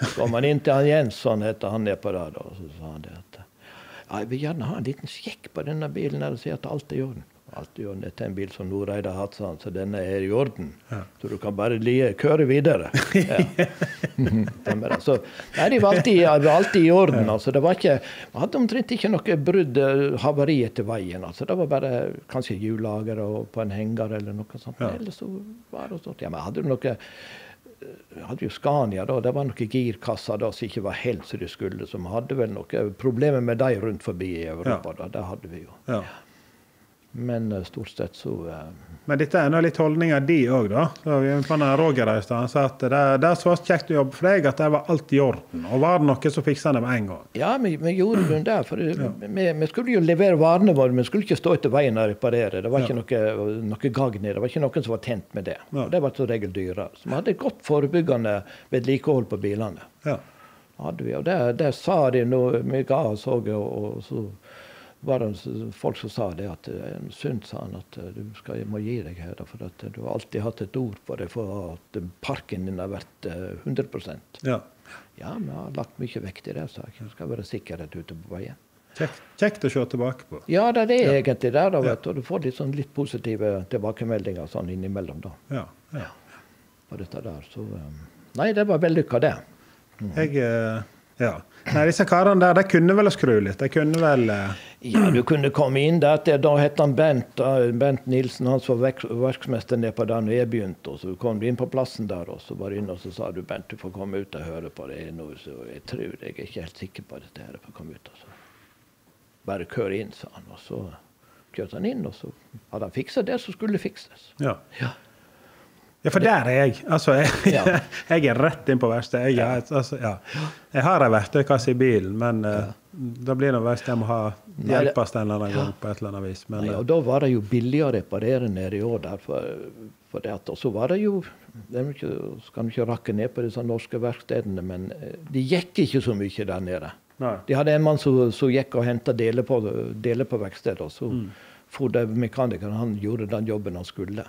Speaker 2: Så kom han inn til han Jensson, heter han nedpå der, da, og så sa han det at ja, jeg vil gjerne ha en liten sjekk på denne bilen her og si at alt er i orden alltid gjør dette er en bil som Noreide har hatt, sånn, så denne er i orden. Ja. Så du kan bare lie, køre videre. Ja. så, nei, de var alltid, var alltid i orden. Altså. Det var ikke, vi hadde omtrent ikke noe brudd, eh, havari etter veien. Altså. Det var bare kanskje hjullager på en henger eller noe sånt. Ja. Eller så var det sånn. Ja, men hadde du noe vi hadde jo Scania, da. Det var noen girkasser da, som ikke var helt som de skulle. Så vi hadde vel noe problemer med de rundt forbi i Europa. Ja. da, Det hadde vi jo. Ja. Men eh, stort sett så uh...
Speaker 1: Men dette er nå litt holdninga di òg, da. Så vi Roger i stad sa at det, det som så kjekt å jobbe for deg, at det var alt i orden. Og var det noe, så fiksa det med en gang.
Speaker 2: Ja, vi, vi gjorde det. der. For ja. vi, vi, skulle jo levere varene våre, vi skulle ikke stå etter veien og reparere. Det var ikke ja. noe, noe gagn i det. Var ikke noen som var tent med det. Ja. Det var som regel dyrere. Så vi hadde godt forebyggende vedlikehold på bilene. Ja. Hadde vi, og det, det sa de når vi ga oss òg. Og så var det folk som sa det at synd, sa han at eh, du skal, må gi deg her, for at du har alltid hatt et ord på det for at parken din har vært 100 eh, Ja, ja vi har lagt mye vekt i det, sa jeg. Det skal være sikkerhet ute på veien.
Speaker 1: Kjekt, kjekt å se tilbake på.
Speaker 2: Ja, det er ja. egentlig det. da, vet du. Du får litt, sånn, litt positive tilbakemeldinger sånn innimellom. da. Ja, ja. På dette der. Så, nei, det var vellykka, det.
Speaker 1: Mm. Jeg... Ja. Nei, disse karene der, de kunne vel skru litt? De kunne vel uh...
Speaker 2: Ja, du kunne komme inn der. Da het han Bent, Bent Nilsen. Han var verksmester nede på der når jeg begynte. Så kom du inn på plassen der, og så var du inne og så sa du Bent, du får komme ut og høre på det. Noe, så jeg tror jeg er ikke helt sikker på dette her. Jeg får komme ut, og så. Bare kør inn, sa han. Og så kjørte han inn, og så hadde han fiksa det som skulle fikses. Ja. ja.
Speaker 1: Ja, for der er jeg. Altså, jeg, ja. jeg er rett inn på verkstedet. Jeg, altså, ja. jeg har ei verktøykasse i bilen, men uh, da blir det verst jeg må ha hjelpes en eller annen gang på et eller annet vis. Men,
Speaker 2: Nei, og da var det jo billig å reparere nede i år der. For, for det at, og så var det jo det ikke, Skal ikke rakke ned på disse norske verkstedene, men det de gikk ikke så mye der nede. Nei. De hadde en mann som, som gikk og henta deler på, dele på verkstedet. Og så mm. for det mekanikeren han gjorde den jobben han skulle.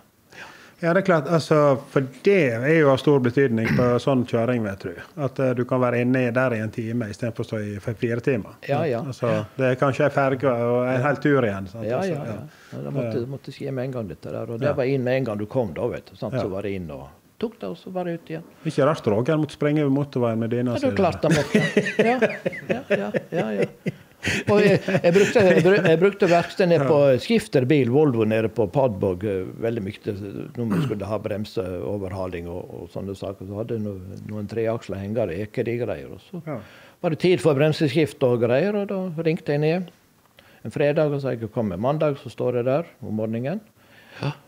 Speaker 1: Ja, det er klart. Altså, for det er jo av stor betydning på sånn kjøring, vet du. At uh, du kan være inne der i en time istedenfor å stå i fire timer.
Speaker 2: Ja, ja.
Speaker 1: Altså, det er kanskje ei ferge og en hel tur igjen.
Speaker 2: Sant? Ja, ja, ja. ja. Det måtte, måtte, skje med en gang, dette der. Og det var inn med en gang du kom, da, vet du. Sant? Så var det inn og tok det, og så var det ut igjen.
Speaker 1: Ikke rart Roger måtte sprenge over motorveien med dine.
Speaker 2: Ja, det er klart han måtte. Ja, ja, ja. ja, ja. Og jeg, jeg brukte, jeg, brukte verksted nede på skifterbil, Volvo nede på Padborg eh, veldig mye når vi skulle ha bremseoverhaling og, og sånne saker. Så hadde jeg noen, noen treaksla hengere, ekerigreier. Og så
Speaker 1: Ja.
Speaker 2: var det tid for bremseskift og greier, og da ringte jeg ned en fredag og sa jeg kommer mandag, så står jeg der om morgenen.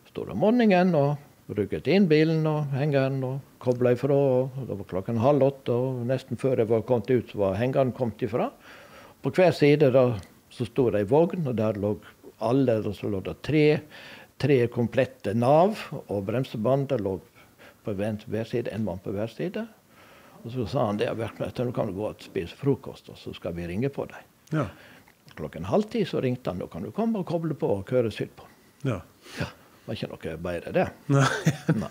Speaker 2: Står om morgenen og rugget inn bilen og hengeren og kobla ifra. og Det var klokken halv åtte, og nesten før jeg var kommet ut, så var hengeren kommet ifra. På hver side da, så sto det ei vogn, og der lå alle, og så lå det tre, tre komplette nav og bremsebånd. Det lå på hver side, en mann på hver side. Og så sa han det, vaktmester, nå kan du gå og spise frokost, og så skal vi ringe på deg.
Speaker 1: Ja.
Speaker 2: Klokken halv ti så ringte han, nå kan du komme og koble på og køre syd på.
Speaker 1: ja.
Speaker 2: Ja, var ikke noe bedre det.
Speaker 1: Nei.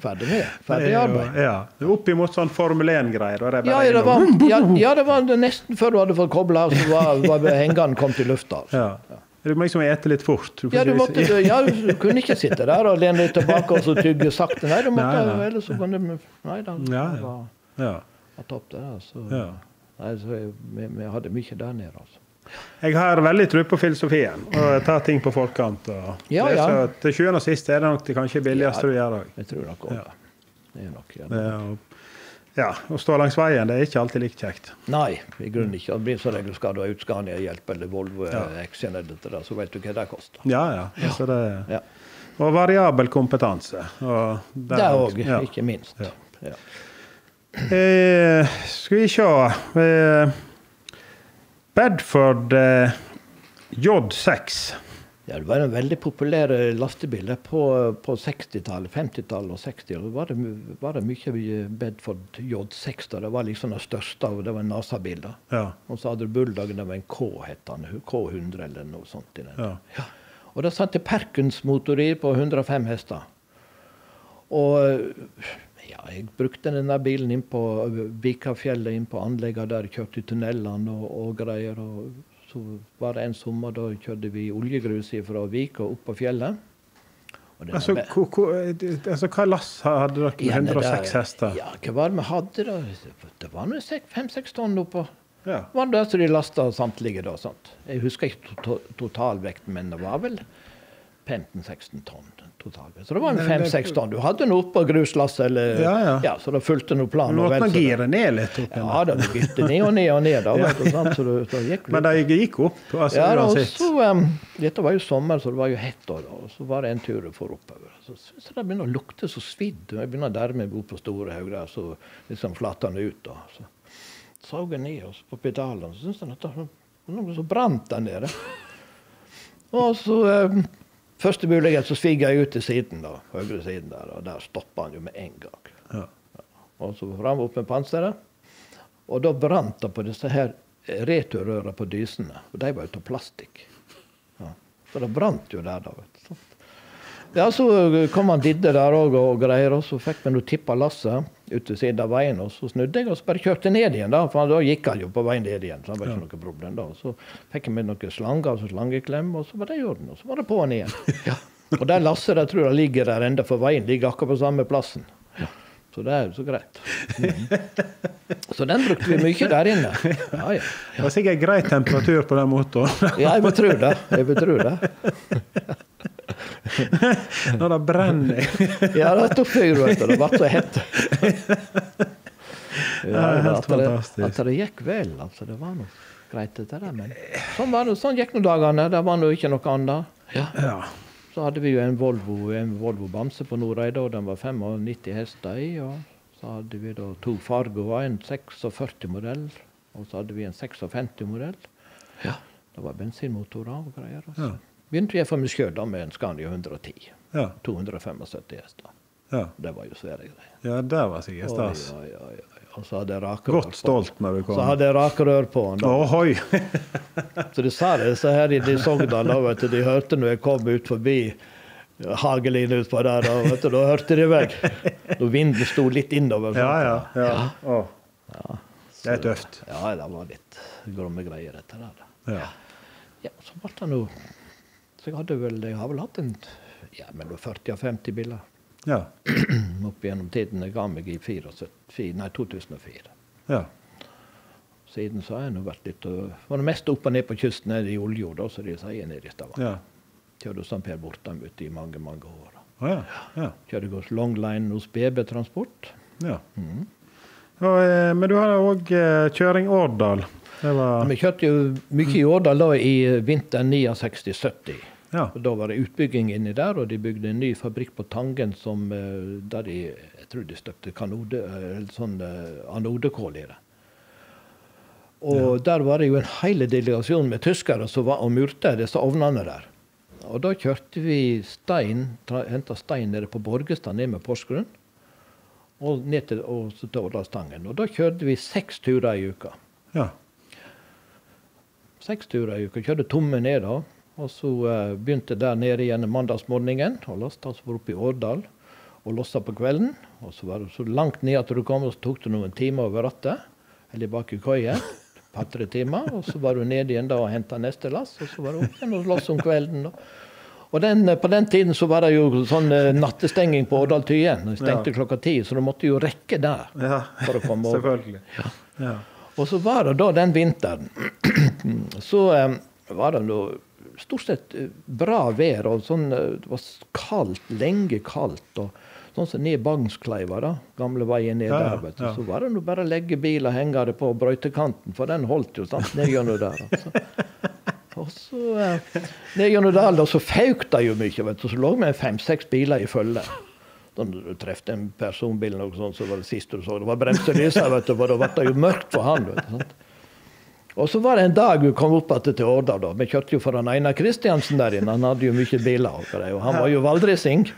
Speaker 2: Ferdig med. Ferdig
Speaker 1: Det er
Speaker 2: arbeid.
Speaker 1: Ja. Opp imot sånn Formel 1-greier. og det er
Speaker 2: Ja, ja, det var, ja, ja, det var nesten før du hadde fått kobla av, så var, var hengeren kommet i lufta. Altså.
Speaker 1: Ja. Du må liksom ete litt fort. Du
Speaker 2: Ja, du, måtte, ja, du kunne ikke sitte der og lene deg tilbake og så tygge sakte. Nei, du måtte,
Speaker 1: Nei, nei.
Speaker 2: ellers så kunne du Nei da,
Speaker 1: Ja, ja.
Speaker 2: var,
Speaker 1: Ja.
Speaker 2: var topp det. Altså.
Speaker 1: Ja.
Speaker 2: Nei, så vi, vi hadde mye der nede, altså.
Speaker 1: Jeg har veldig tro på filosofien og ta ting på forkant.
Speaker 2: Ja, ja.
Speaker 1: til sjuende og sist er det nok det kanskje billigste
Speaker 2: Ja.
Speaker 1: du gjør òg.
Speaker 2: Jeg tror nok også
Speaker 1: Ja. å- stå langs veien det er ikke alltid like kjekt.
Speaker 2: Nei, i grunnen ikke. Det blir så regel skal du ha ut Scania-hjelp eller Volvo
Speaker 1: Ja.
Speaker 2: Action eller det der, så vet du hva det koster.
Speaker 1: Ja, ja. Altså det,
Speaker 2: Ja.
Speaker 1: og variabel kompetanse. Og
Speaker 2: Det òg, ikke minst.
Speaker 1: Ja.
Speaker 2: Ja.
Speaker 1: Eh, skal vi se eh, Bedford eh, J6.
Speaker 2: Ja, det var en veldig populær eh, lastebil på, på 60-tallet, 50-tallet og 60-tallet. var det, var det mye Bedford J6. da. Det var liksom den største, og det var en NASA-bil. da.
Speaker 1: Ja.
Speaker 2: Og så hadde du Bulldagen, det var en K, het den. K100 eller noe sånt. i den.
Speaker 1: Ja.
Speaker 2: Ja. Og satt det Perkins-motor i på 105 hester. Og ja, jeg brukte denne bilen inn på Vikafjellet, inn på anleggene der. Kjørte i tunnelene og, og greier. og så var det en sommer da kjørte vi oljegrus fra Vika opp på fjellet.
Speaker 1: Altså, hvor, hvor, altså, hva lass hadde dere?
Speaker 2: Ja,
Speaker 1: 106 hester?
Speaker 2: Ja, hva var det vi hadde da? Det var nå fem-seks tonn oppå.
Speaker 1: Ja.
Speaker 2: var det så de lasta samtlige da. sant? Jeg husker ikke to totalvekten, men det var vel 15-16 tonn totalvekt. Så det var en
Speaker 1: det-
Speaker 2: fem-seks tonn. Du hadde den oppå gruslasset, eller
Speaker 1: Ja, ja.
Speaker 2: så det fulgte noe plan.
Speaker 1: Du måtte
Speaker 2: det.
Speaker 1: gire ned litt opp.
Speaker 2: Ja, det gikk ned og ned og ned. da, vet du, sant? Så det, det gikk
Speaker 1: Men det gikk opp, altså
Speaker 2: ja, da, og
Speaker 1: uansett.
Speaker 2: så, um, Dette var jo sommer, så det var jo hett. da, da, Og så var det en tur for oppover. Så syns jeg det begynner å lukte så svidd. Jeg begynner å bo på store høyder, så liksom flater den ut. da. Så så jeg ned og så på pedalene, så syns jeg at det var noe som brant der nede. Og så um, Første mulighet så svinger jeg ut til siden, da, høyre siden der, og der stoppa han jo med en gang.
Speaker 1: Ja.
Speaker 2: Og så fram opp med panseret. Og da brant det på disse her returrørene på dysene. Og de var jo av plastikk. Ja. Så det brant jo der, da. vet du. Ja, så kom han Didde der òg og greier, og så fikk vi nå tippa lasset ut til siden av veien. Og så snudde jeg og så bare kjørte ned igjen, da. For da gikk han jo på vei ned igjen. Så det var ikke noe problem da. Så fikk jeg med noen slanger, altså slangeklem, og så var det i orden. Og så var det på'n igjen. Ja. Og det lasset der tror jeg ligger der enda, for veien ligger akkurat på samme plassen. Så det er jo så greit. Mm. Så den brukte vi mye der inne. Ja, ja.
Speaker 1: Det var sikkert grei temperatur på den motoren.
Speaker 2: ja jeg vil tro det. Jeg vil tro det.
Speaker 1: Når det brenner.
Speaker 2: Ja, det tok jeg vet du. Det ble så hett. Ja, at, det,
Speaker 1: fantastisk.
Speaker 2: at det gikk vel, altså. Det var noe greit, dette der. Men sånn, var det, sånn gikk nå dagene. Det var nå ikke noe annet. Ja.
Speaker 1: Ja.
Speaker 2: Så hadde vi jo en Volvo, en Volvo Bamse på Nordreide, og den var 95 hester i. Og så hadde vi da to Fargoer, en 46-modell, og så hadde vi en 56-modell. Ja. Det var bensinmotorer og greier. Og så
Speaker 1: Ja.
Speaker 2: Begynte jeg for meg sjøl med en Scania 110.
Speaker 1: Ja.
Speaker 2: 275 hester.
Speaker 1: ja.
Speaker 2: Det var jo svære greier.
Speaker 1: ja, det var sikkert stas.
Speaker 2: Og så hadde jeg rakerør
Speaker 1: Godt stolt når du kom.
Speaker 2: Så hadde jeg rakerør på den.
Speaker 1: Ohoi!
Speaker 2: Så de sa det så her i de Sogndal, òg, de hørte når jeg kom ut forbi Hagelin utpå der, og vet du, da hørte de vekk. Når vinden sto litt innover.
Speaker 1: Ja, ja.
Speaker 2: ja.
Speaker 1: ja. Oh.
Speaker 2: ja.
Speaker 1: det er tøft.
Speaker 2: Ja, det var litt gromme greier, dette der.
Speaker 1: Ja.
Speaker 2: Ja, så ble det nå Så jeg vel Jeg har vel hatt en ja, mellom 40 og 50 biler
Speaker 1: Ja.
Speaker 2: opp gjennom tiden. Jeg ga meg i 74, nei, 2004.
Speaker 1: ja.
Speaker 2: siden så har jeg nå vært litt og Var det mest opp og ned på kysten nede i olja, da, som de sier nede i Stavanger.
Speaker 1: Ja.
Speaker 2: Kjørte hos Per Bortam ute i mange, mange år.
Speaker 1: Oh, ja. ja.
Speaker 2: Kjørte hos Longline hos BB Transport.
Speaker 1: ja. Og, eh, men du har òg kjøring Årdal. Var
Speaker 2: Vi kjørte jo mye i Årdal da i vinteren 69-70.
Speaker 1: Ja.
Speaker 2: Da var det utbygging inni der, og de bygde en ny fabrikk på Tangen som, eh, der de jeg tror de støpte kanode, eller sånn eh, anodekål i det. Og der var det jo en hel delegasjon med tyskere som var og murte disse ovnene der. Og da kjørte vi stein, henta stein nede på Borgestad, ned med Porsgrunn, og ned til Årdalstangen. Og da kjørte vi seks turer i uka.
Speaker 1: ja.
Speaker 2: Seks turer i uka. Kjørte tomme ned da. Og så eh, begynte der nede igjen mandagsmorgenen og lasta. opp i Årdal og lossa på kvelden. Og så var det så langt ned at du kom, og så tok det noen timer over rattet. Eller bak i køyen. Par-tre timer. Og så var du nede igjen da og henta neste lass. Og så var du opp igjen og loss om kvelden. da. Og den, eh, på den tiden så var det jo sånn uh, nattestenging på Årdal Tye. Stengte
Speaker 1: Ja.
Speaker 2: klokka ti, så du måtte jo rekke der
Speaker 1: ja.
Speaker 2: for å komme over.
Speaker 1: Selvfølgelig. Ja.
Speaker 2: Og så var det da den vinteren Så var det noe stort sett eh, bra vær. og sånn, eh, Det var kaldt, lenge kaldt. og Sånn som ned Bagnskleiva, da, gamle veien ned
Speaker 1: Ja,
Speaker 2: der. vet du,
Speaker 1: ja.
Speaker 2: Så var det nå bare å legge bilen og henge det på brøytekanten, for den holdt jo sant, ned gjennom der. Altså. Og så eh, ned gjennom der, da, så fauk det jo mye. vet du, Så lå vi fem-seks biler i følge. Da du traff en personbil, og sånt, så var det siste du så, det var bremselyset, vet du, for da ble det jo mørkt for han. vet du, sant? Og så var det en dag vi kom opp igjen til Årdal. da. Vi kjørte jo for han Einar Kristiansen der inne. Han hadde jo mye biler. Og, han var jo valdressing.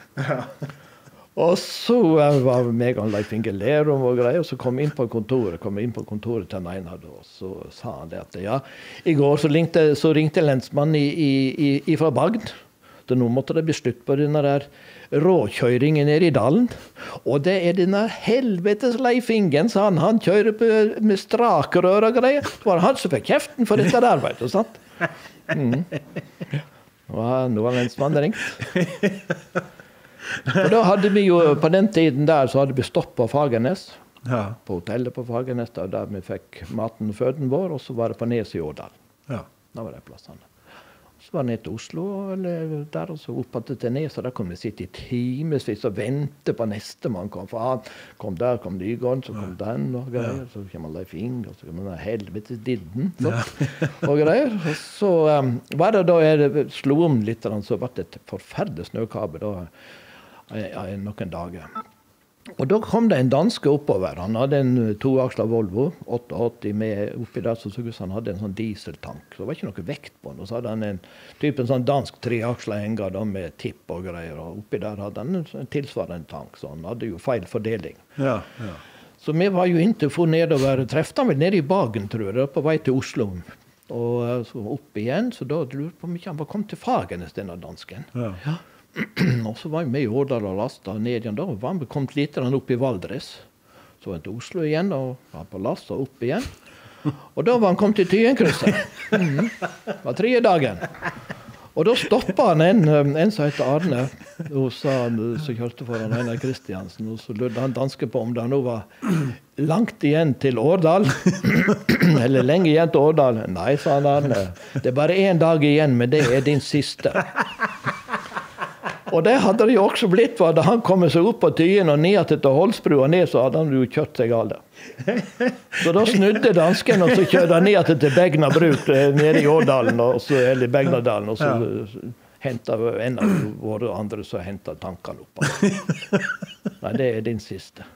Speaker 2: Og så eh, var meg og Leif Inge Lerum og greier, og så kom vi inn på kontoret kom inn på kontoret til Einar. Og så sa han det at ja, i går så ringte, så ringte lensmannen i, i, i, i fra Bagn. Nå måtte det bli slutt på denne der råkjøringen nede i dalen. Og det er denne helvetes Leif Ingen, sa han. Han kjører på, med strakrør og greier. Det var han som fikk kjeften for dette der, vet du. sant? Mm. Nå har- lensmannen ringt. Og da hadde vi jo, På den tiden der så hadde vi stopp på Fagernes.
Speaker 1: Ja.
Speaker 2: På hotellet på Fagernes, der vi fikk maten og føden vår. Og så var det på Nes i Årdal.
Speaker 1: ja.
Speaker 2: Da var det plassene. Så var det ned til Oslo, eller der, og så opp til Nes. Og der kunne vi sitte i timevis og vente på nestemann kom. For han kom der, kom Nygården, så kom den, og greier. Så kommer Leif Inge, og så kommer den helvetes Didden. Og greier. Og så um, var det da jeg slo om litt, så ble det et forferdelig snøkabel da, eh, eh, noen dager. Og da kom det en danske oppover. Han hadde en toaksla Volvo, 88 med oppi der, så så ut som han hadde en sånn dieseltank. Så det var ikke noe vekt på den. Og så hadde han en typen sånn dansk treaksla henger da med tipp og greier. Og oppi der hadde han en sånn tilsvarende tank, så han hadde jo feil fordeling.
Speaker 1: Ja. ja.
Speaker 2: Så vi var jo inntil for nedover. Traff han vel nede i Bagen, tror jeg, på vei til Oslo. Og eh, så opp igjen, så da lurte jeg på om ikke han var kommet til Fagernes, denne dansken.
Speaker 1: Ja. ja.
Speaker 2: Og så var vi med i Årdal og lasta ned igjen. Da var vi kommet litt opp i Valdres. Så var han til Oslo igjen og var på lasta opp igjen. Og da var han kommet til Tyenkrysset. Mhm. Det var tredje dagen. Og da stoppa han en, um, en som heter Arne, sa, som kjørte foran Einar Kristiansen. Og så lurte han danske på om det nå var langt igjen til Årdal. Eller lenge igjen til Årdal. Nei, sa han Arne. Det er bare én dag igjen, men det er din siste. Og det hadde det jo også blitt, for Hadde han kommet seg opp på Tyen og ned til Holsbrua ned, så hadde han jo kjørt seg galt. Så da snudde dansken, og så kjørte han ned til Begna bruk eh, nede i Årdalen, så, eller Begnadalen, og så henta en av våre andre som henta tankene opp. Nei, det er din siste.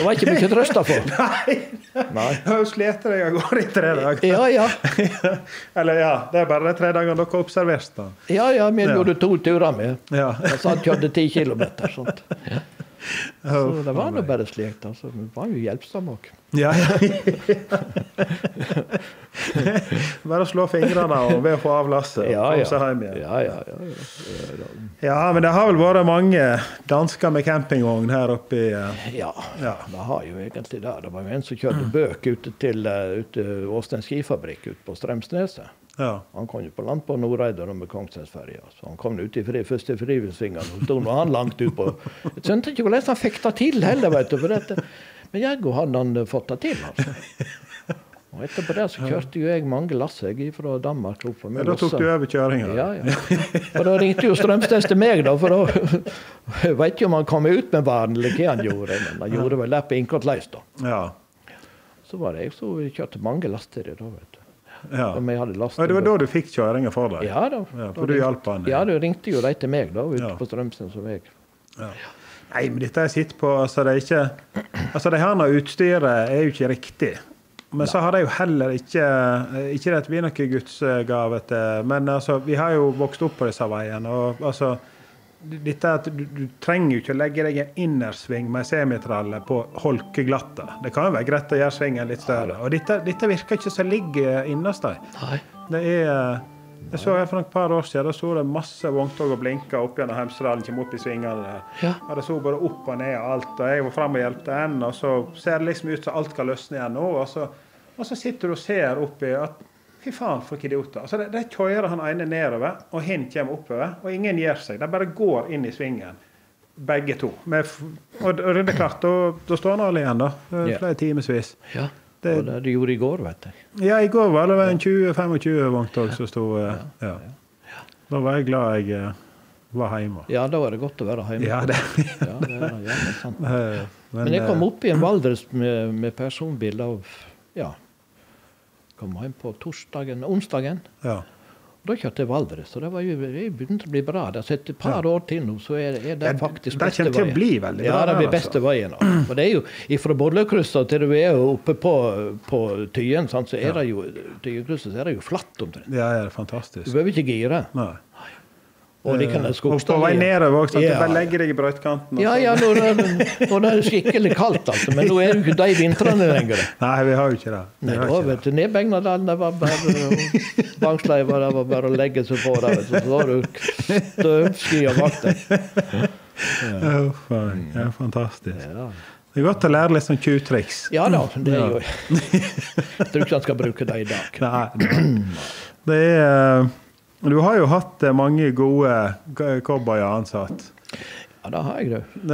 Speaker 2: Det var ikke mye å trøste for.
Speaker 1: Nei!
Speaker 2: Nei.
Speaker 1: Jeg har slitt deg av gårde i tre dager.
Speaker 2: Ja, ja.
Speaker 1: Eller ja, det er bare de tre dagene dere observerte. da.
Speaker 2: Ja, ja, vi
Speaker 1: Ja.
Speaker 2: gjorde to turer med.
Speaker 1: Ja.
Speaker 2: Så han kjørte ti kilometer. Sånt. Så det var nå bare slik. Altså. Vi var jo hjelpsomme òg.
Speaker 1: Ja. Bare å slå fingrene og be å få av lasset og
Speaker 2: Ja,
Speaker 1: komme
Speaker 2: ja.
Speaker 1: seg hjem igjen.
Speaker 2: Ja, ja, ja, ja.
Speaker 1: Ja, men det har vel vært mange dansker med campingvogn her oppe i eh,
Speaker 2: Ja,
Speaker 1: Ja.
Speaker 2: det har jo egentlig det. Det var jo en som kjørte bøk ute til uh, ute Åsten skifabrikk ute på Strømsneset.
Speaker 1: Ja.
Speaker 2: Han kom jo på land på Nordreidar med Kongsnesferja. Så han kom ut i fri, første frivilligsvingene. Så sto han langt ut på Jeg skjønte ikke hvordan han fikk det til heller, vet du. For dette, Men jaggu hadde han fått det til, altså. Og etterpå det så kjørte jo jeg mange lass jeg fra Danmark opp.
Speaker 1: Ja, da tok du over kjøringa?
Speaker 2: Ja, ja. Og da ringte jo Strømsnes til meg, da, for da Jeg vet ikke om han kom ut med varen eller hva han gjorde, men han gjorde vel det på innkortleis, da.
Speaker 1: Ja.
Speaker 2: Så var det jeg som kjørte mange laster i da, vet du.
Speaker 1: Ja.
Speaker 2: Om jeg hadde
Speaker 1: Og det var da du fikk kjøringa for deg?
Speaker 2: Ja da.
Speaker 1: Ja, for du hjalp han?
Speaker 2: Ja, da ringte jo de til meg da, ute
Speaker 1: Ja.
Speaker 2: på Strømsen som jeg.
Speaker 1: Ja. Nei, men dette jeg sitter på altså det er ikke, altså Det her når utstyret er jo ikke riktig. Men så har de jo heller ikke Ikke at vi er noen gudsgave til Men altså, vi har jo vokst opp på disse veiene. og altså dette at du, du trenger jo ikke å legge deg i en innersving med semitralle på holkeglatta. Det kan jo være greit å gjøre svingen litt større. Og dette, dette virker ikke som ligger innerst der. Det er Jeg så her for et par år siden, da så det masse vogntog og blinka opp gjennom Hemsedalen, kom opp i svingene der.
Speaker 2: Ja.
Speaker 1: Og det så bare opp og ned og alt. Og jeg var framme og hjalp en, og så ser det liksom ut som alt skal løsne igjen nå. Og så, og så sitter du og ser oppi at Fy faen, for idioter. Altså, de, de kjører han ene nedover, og hin kommer oppover. Og ingen gir seg. De bare går inn i svingen, begge to. Med, og, og det er klart, da, står han alle igjen, da.
Speaker 2: Flere
Speaker 1: Flere timevis.
Speaker 2: Ja.
Speaker 1: Det-
Speaker 2: Og det du gjorde i går, vet jeg.
Speaker 1: Ja, i går var det vel en 20-25 vogntog som sto ja. ja. Da var jeg glad jeg eh, var hjemme.
Speaker 2: Ja, da var det godt å være hjemme.
Speaker 1: Ja, det,
Speaker 2: Ja, det ja, det er sant.
Speaker 1: Men,
Speaker 2: Men jeg kom
Speaker 1: eh,
Speaker 2: opp i en Valdres med, med personbil av Ja. Kom hjem på torsdagen, onsdagen.
Speaker 1: Ja.
Speaker 2: Da kjørte jeg Valdres, og det var jo, det begynte å bli bra. Det har sett et par år til nå, så er, er det
Speaker 1: Ja,
Speaker 2: faktisk
Speaker 1: det
Speaker 2: beste
Speaker 1: kommer til å bli veldig bra.
Speaker 2: Ja, det
Speaker 1: der,
Speaker 2: blir beste veien. Og det er jo fra Bollekryssa til du er oppe på, på Tyen, sant, så er det jo Tyenkrysset så er det jo flatt omtrent.
Speaker 1: ja, det er fantastisk.
Speaker 2: Du behøver ikke gire.
Speaker 1: Nei.
Speaker 2: Og de kan
Speaker 1: og på vei nedover òg.
Speaker 2: Ja.
Speaker 1: du bare legger deg i brøytekanten.
Speaker 2: Ja, ja, nå, det, når det er skikkelig kaldt, altså. Men nå er det jo ikke de vintrene lenger.
Speaker 1: Nei, vi har jo ikke det. Vi
Speaker 2: Nei, da,
Speaker 1: det.
Speaker 2: vet du, Nedbegnadalen, det var bare Bangsleiva, det var bare å legge seg på der. Så var du støvskya bak deg.
Speaker 1: Ja, det Ja, fantastisk.
Speaker 2: Ja.
Speaker 1: Det er godt å lære litt sånn tjuvtriks.
Speaker 2: ja da, det er jo Jeg tror ikke han skal bruke det i dag.
Speaker 1: Nei, nei. Det er eh, Du har jo hatt eh, mange gode cowboyer ansatt.
Speaker 2: Ja, det har jeg, du.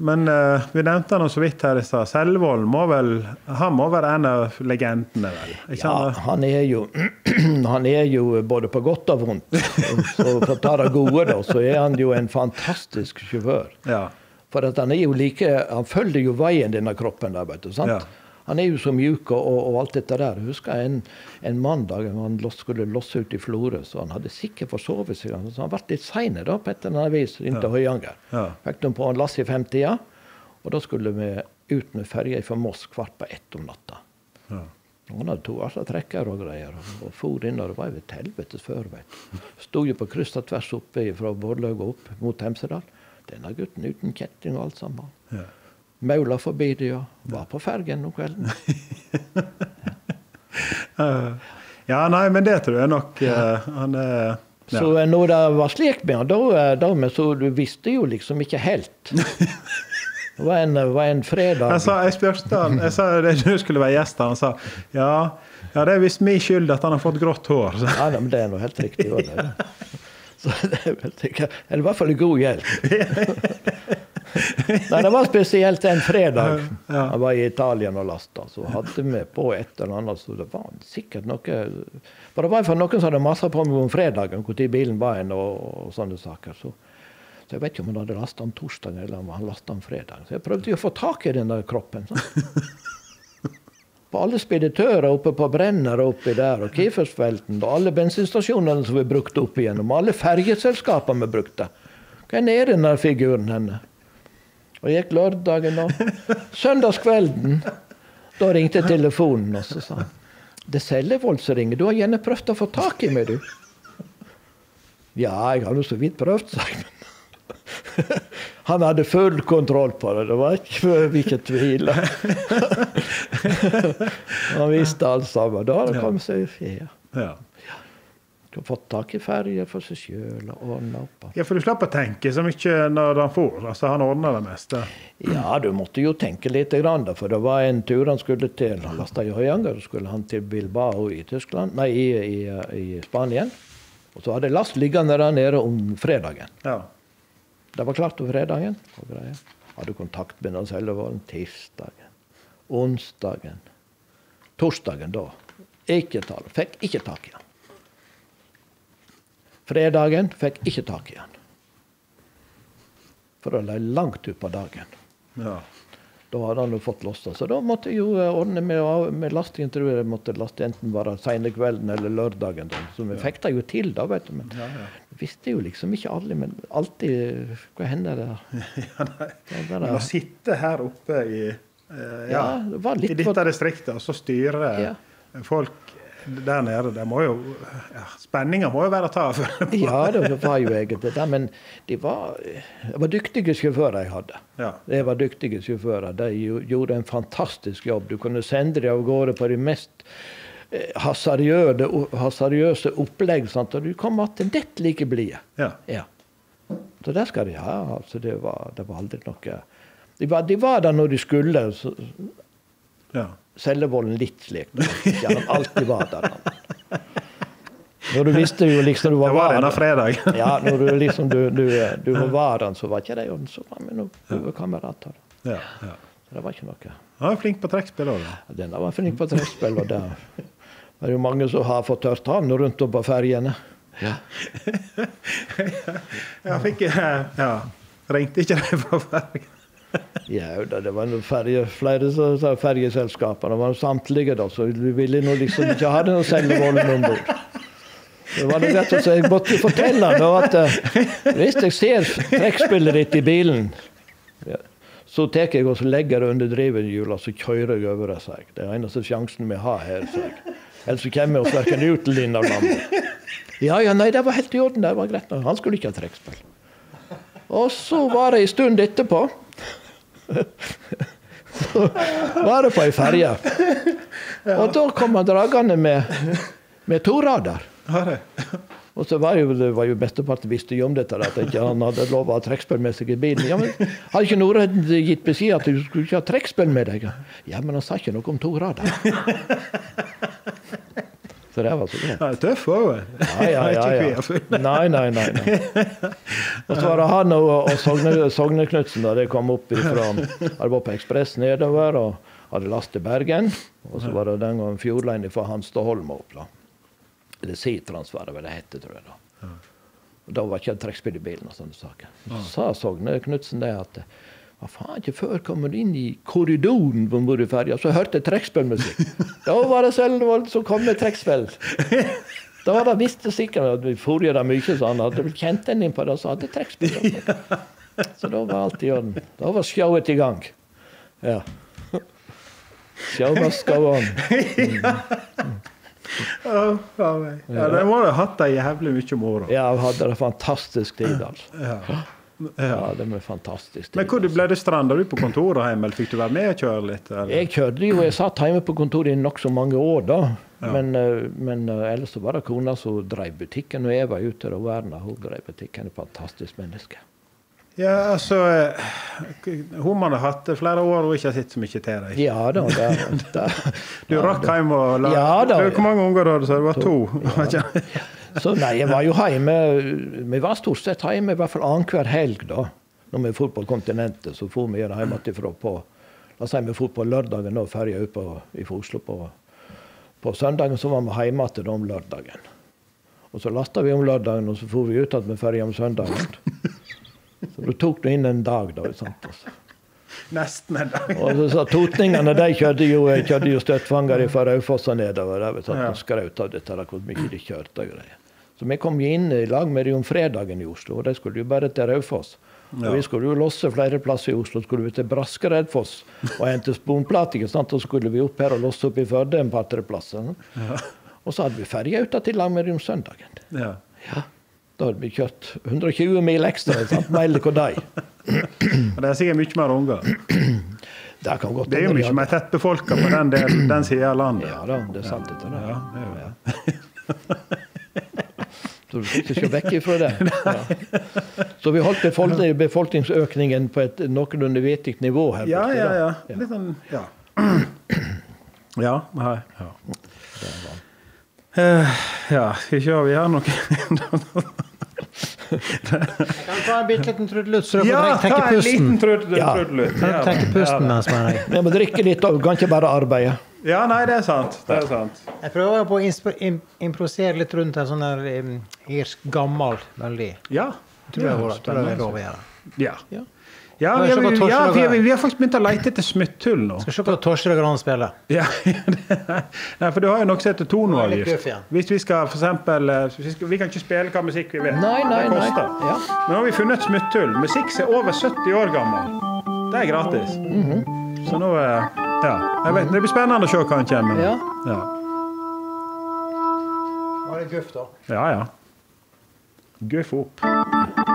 Speaker 1: Men eh, vi nevnte han så vidt her i stad. Selvold må vel Han må være en av legendene, vel? Ikke
Speaker 2: Ja,
Speaker 1: han?
Speaker 2: han er jo Han er jo både på godt og vondt. Så for å ta det gode, da, så er han jo en fantastisk sjåfør.
Speaker 1: Ja.
Speaker 2: For at han er jo like Han følger jo veien, denne kroppen der, vet du. sant?
Speaker 1: Ja.
Speaker 2: Han er jo så mjuk og, og, alt dette der. Jeg husker en, en mandag han skulle losse ut i Florø, så han hadde sikkert forsovet seg. Så han ble litt sein på et eller annet vis inn til Høyanger.
Speaker 1: Ja.
Speaker 2: Fikk dem på en lass i femtida, og da skulle vi ut med ferja fra Moss kvart på ett om natta.
Speaker 1: Ja.
Speaker 2: Han hadde to altså, trekker og greier, og- for inn, og det var jo et helvetes før, vet. Sto jo på kryss og tvers oppe fra Bårdløga opp mot Hemsedal. Denne gutten uten kjetting og alt sammen.
Speaker 1: Ja.
Speaker 2: Maula forbi det, ja. Var på fergen om kvelden.
Speaker 1: ja. ja, nei, men det tror jeg nok eh, han er ja.
Speaker 2: Så eh, når det var slik med han, så du visste jo liksom ikke helt. Det var en, var en fredag
Speaker 1: Jeg, sa, jeg spurte han jeg sa det du skulle være gjest. Han sa ja, ja, det er visst min skyld at han har fått grått hår.
Speaker 2: Ja, men det er nå helt riktig. Også, det. Så det er vel sikkert Eller i hvert fall en god hjelp. Nei, det var spesielt en fredag. Jeg var i Italien og lasta, så hadde vi på et eller annet. Så det var sikkert noe For det var for noen som hadde masa på meg om fredagen, når bilen var en og, og sånne saker. Så, så jeg vet ikke om han hadde lasta om torsdag eller om han lasta om fredag. Så jeg prøvde jo å få tak i den der kroppen. På alle speditører oppe på Brenner oppi der, og Kiefersfelten, og alle bensinstasjonene som vi brukte opp igjennom, og alle fergeselskapene vi brukte. Hvor er denne figuren henne? Og gikk lørdagen og Søndagskvelden, da ringte telefonen, og så sa han Det er Sellevold som ringer. Du har gjerne prøvd å få tak i meg, du. Ja, jeg har nå så vidt prøvd, sa jeg. Han hadde full kontroll på det. Det var ikke mye tvile. Han visste alt sammen. Da hadde det kommet seg i
Speaker 1: ja.
Speaker 2: Du har fått tak i ferje for seg sjøl og ordna opp.
Speaker 1: ja, for du slapp å tenke så mye når han for. Altså, han ordna det meste.
Speaker 2: Ja, du måtte jo tenke litt, for det var en tur han skulle til. Han lasta i Høyanger, så skulle han til Bilbao i Tyskland, nei, i, i, i Spanien. Og så hadde last liggende der nede om fredagen.
Speaker 1: Ja.
Speaker 2: Det var klart om fredagen. Hadde kontakt med Nils Ellevolden tirsdagen. onsdagen, torsdagen da. Ikke tale. Fikk ikke tak i han. Fredagen fikk ikke tak i han. For det lå langt utpå dagen.
Speaker 1: Ja.
Speaker 2: Da hadde han jo fått lossa. Så da måtte jeg jo eh, ordne med, med lastingen. Tror jeg måtte laste enten bare sene kvelden eller lørdagen. Da. Så vi fikk det jo til, da, vet du. Men
Speaker 1: Ja, ja.
Speaker 2: visste jo liksom ikke alle. Men alltid Hva hender det?
Speaker 1: Ja, nei.
Speaker 2: Det bare,
Speaker 1: å sitte her oppe i, uh, ja,
Speaker 2: ja, det var
Speaker 1: i dette
Speaker 2: for
Speaker 1: distriktet, og så styre
Speaker 2: Ja.
Speaker 1: folk der nede, det må jo ja, Spenninga må jo være å ta av.
Speaker 2: Ja, det var jo egentlig det. Men de var, det var dyktige sjåfører jeg hadde.
Speaker 1: Ja.
Speaker 2: Det var dyktige sjåfører. De gjorde en fantastisk jobb. Du kunne sende dem av gårde på de mest eh, hasardiøse, opplegg. Sant? Og du kom attendett like blide.
Speaker 1: Ja.
Speaker 2: Ja. Så det skal de ha. Altså, det, var, det var aldri noe de var, de var der når de skulle. Så,
Speaker 1: ja.
Speaker 2: Sellevolden litt slik. Ikke han alltid var der. Når du visste jo liksom du var,
Speaker 1: Det
Speaker 2: var
Speaker 1: en denne fredagen.
Speaker 2: Ja, når du liksom du, du, du var varen, så var ikke det jo så var vi noen kamerater.
Speaker 1: Ja, ja.
Speaker 2: Det var ikke noe.
Speaker 1: Han var flink på trekkspill òg.
Speaker 2: Denne var flink på trekkspill, og det er jo mange som har fått tørt han rundt om på ferjene. Ja.
Speaker 1: Jeg fikk Ja. Ringte ikke de på fergen?
Speaker 2: Ja, det var noen flere så ferjeselskaper. Det var samtlige, da, så vi ville nå liksom ikke ha noen Sellevolden om bord. Det var det rett og slett, Jeg måtte fortelle da at eh, hvis jeg ser trekkspillet ditt i bilen, ja, så tar jeg og så legger det under drivhjula så kjører jeg over det. Seg. Det er eneste sjansen vi har her. Seg. Ellers kommer vi oss verken ut eller inn av landet. Ja, ja, nei, det var helt i orden. Det var greit. Han skulle ikke ha trekkspill. Og så var det en stund etterpå så var det på ei ferje. Og da kom han dragende med, med toradar.
Speaker 1: Har?
Speaker 2: Og så var jo, det var jo mesteparten visste jo om dette, at ikke han hadde lov å ha trekkspill med seg i bilen. Ja, men Hadde ikke Norheim gitt beskjed at du skulle ikke ha trekkspill med deg? Ja, men han sa ikke noe om toradar. Så det var så greit.
Speaker 1: Ja, tøff òg.
Speaker 2: Ja, ja, ja. Nei, nei, nei. nei. Og så var det han og, og Sogne, Sogne Knutsen da det kom opp ifra Han var på Ekspress nedover og hadde last til Bergen. Og så var det den gangen Fjordline fra Hanstadholm opp. da. Eller Sitrans var det hette, tror jeg. da. Og Da var ikke det trekkspill i bilen og sånne saker. Så sa Sogne Knutsen det at hva faen, ikke før kommer inn i korridoren på Moruferja, så hørte jeg trekkspillmusikk. Da var det Selvold som kom med trekkspill. Da var det visste sikkert at vi forrige det mye, sånn at du kjente en inn på det, og så hadde trekkspill. Så da var alt i orden. Da var showet i gang. Ja. Show must go on.
Speaker 1: Ja, ja, det må ha hatt det jævlig mye moro.
Speaker 2: Ja, vi hadde det fantastisk tid, altså.
Speaker 1: Ja. Ja.
Speaker 2: Ja, det var fantastisk.
Speaker 1: Men hvor ble det stranda du på kontoret hjemme, eller fikk du være med og kjøre litt? Eller?
Speaker 2: Jeg kjørte jo, jeg satt hjemme på kontoret i nokså mange år da.
Speaker 1: Ja.
Speaker 2: Men, eh, men eh, ellers var det kona som drev butikken, og jeg var ute og Verna hun drev butikken. Et fantastisk menneske.
Speaker 1: Ja, altså Hun Hun ha hatt det flere år og ikke har sett så mye til deg.
Speaker 2: Ja da. Det, det,
Speaker 1: Du rakk hjem og la
Speaker 2: Ja.
Speaker 1: Hvor mange unger hadde du? Det var to? Ikke?
Speaker 2: så nei, jeg var jo hjemme Vi var stort sett hjemme i hvert fall annenhver helg, da. Når vi for på kontinentet, så for vi gjerne hjemmefra på La oss si vi for på lørdagen og ferja ut på, fra Oslo på, på søndagen, så var vi hjemme igjen om lørdagen. Og så lasta vi om lørdagen, og så for vi ut igjen med ferja om søndagen. Så du tok det inn en dag, da. Sant? Altså.
Speaker 1: Nesten en dag.
Speaker 2: Og så, så Totningene de kjørte jo, kjørte jo støttfanger fra Raufoss og nedover. Du,
Speaker 1: Ja.
Speaker 2: og skraut av dette, hvor mye de kjørte. og greier. Så vi kom jo inn i lag med dem om fredagen i Oslo, og de skulle jo bare til Raufoss. Og Vi skulle jo losse flere plasser i Oslo. skulle vi til Braskereidfoss og hente ikke sant? Og skulle vi opp her og losse opp i Førde en par-tre plasser. Ja. Og så hadde vi ferja ut til lag med dem om søndagen.
Speaker 1: Ja.
Speaker 2: Ja. Da hadde vi kjørt 120 mil ekstra. sant? Meil og de.
Speaker 1: Men det er sikkert mye mer unger.
Speaker 2: Det kan godt
Speaker 1: Det er jo mye mer tettbefolka på den, delen, den sida av landet.
Speaker 2: Ja da, det er sant. Det, der.
Speaker 1: Ja, det er jo det.
Speaker 2: Så du skal ikke vekk ifra det. Ja. Så vi holdt befolkning, befolkningsøkningen på et noenlunde vedtatt nivå her.
Speaker 1: Ja, ja, ja. Litt sånn Ja. Ja. Nei. Ja. Eh, ja, skal vi se Vi har noe
Speaker 3: kan ta en bitte liten trudelutt, så dere
Speaker 1: Ja,
Speaker 3: får trekke
Speaker 1: ta en
Speaker 3: pusten.
Speaker 1: liten trud-
Speaker 2: Ja.
Speaker 1: trudelutt.
Speaker 3: Kan dere trekke pusten mens man
Speaker 2: Jeg må drikke litt, og kan ikke bare arbeide.
Speaker 1: Ja, nei, det er sant. Det er sant.
Speaker 3: Jeg prøver på å improvisere litt rundt en sånn irsk gammel melodi.
Speaker 1: Ja.
Speaker 3: Tror jeg, tror jeg det er lov å gjøre.
Speaker 1: Ja.
Speaker 2: Ja.
Speaker 1: Ja, vi, vi, ja vi, vi, vi har faktisk begynt å lete etter smutthull nå.
Speaker 3: Skal se hva Torstein Gran spiller.
Speaker 1: Ja, Nei, for du har jo noe som heter
Speaker 3: Nå er
Speaker 1: tonoavgift. Hvis vi skal for eksempel eh, vi, vi kan ikke spille hva musikk vi vil.
Speaker 2: Nei, nei,
Speaker 1: det
Speaker 2: nei. Ja.
Speaker 1: Men nå har vi funnet et smutthull. Musikk som er over 70 år gammel. Det er gratis.
Speaker 2: Mhm.
Speaker 1: Så nå eh, Ja. Jeg vet, det blir spennende å se hva han kommer med.
Speaker 2: Ja.
Speaker 1: Ja.
Speaker 3: Var det guff, da?
Speaker 1: ja, ja. Guff opp.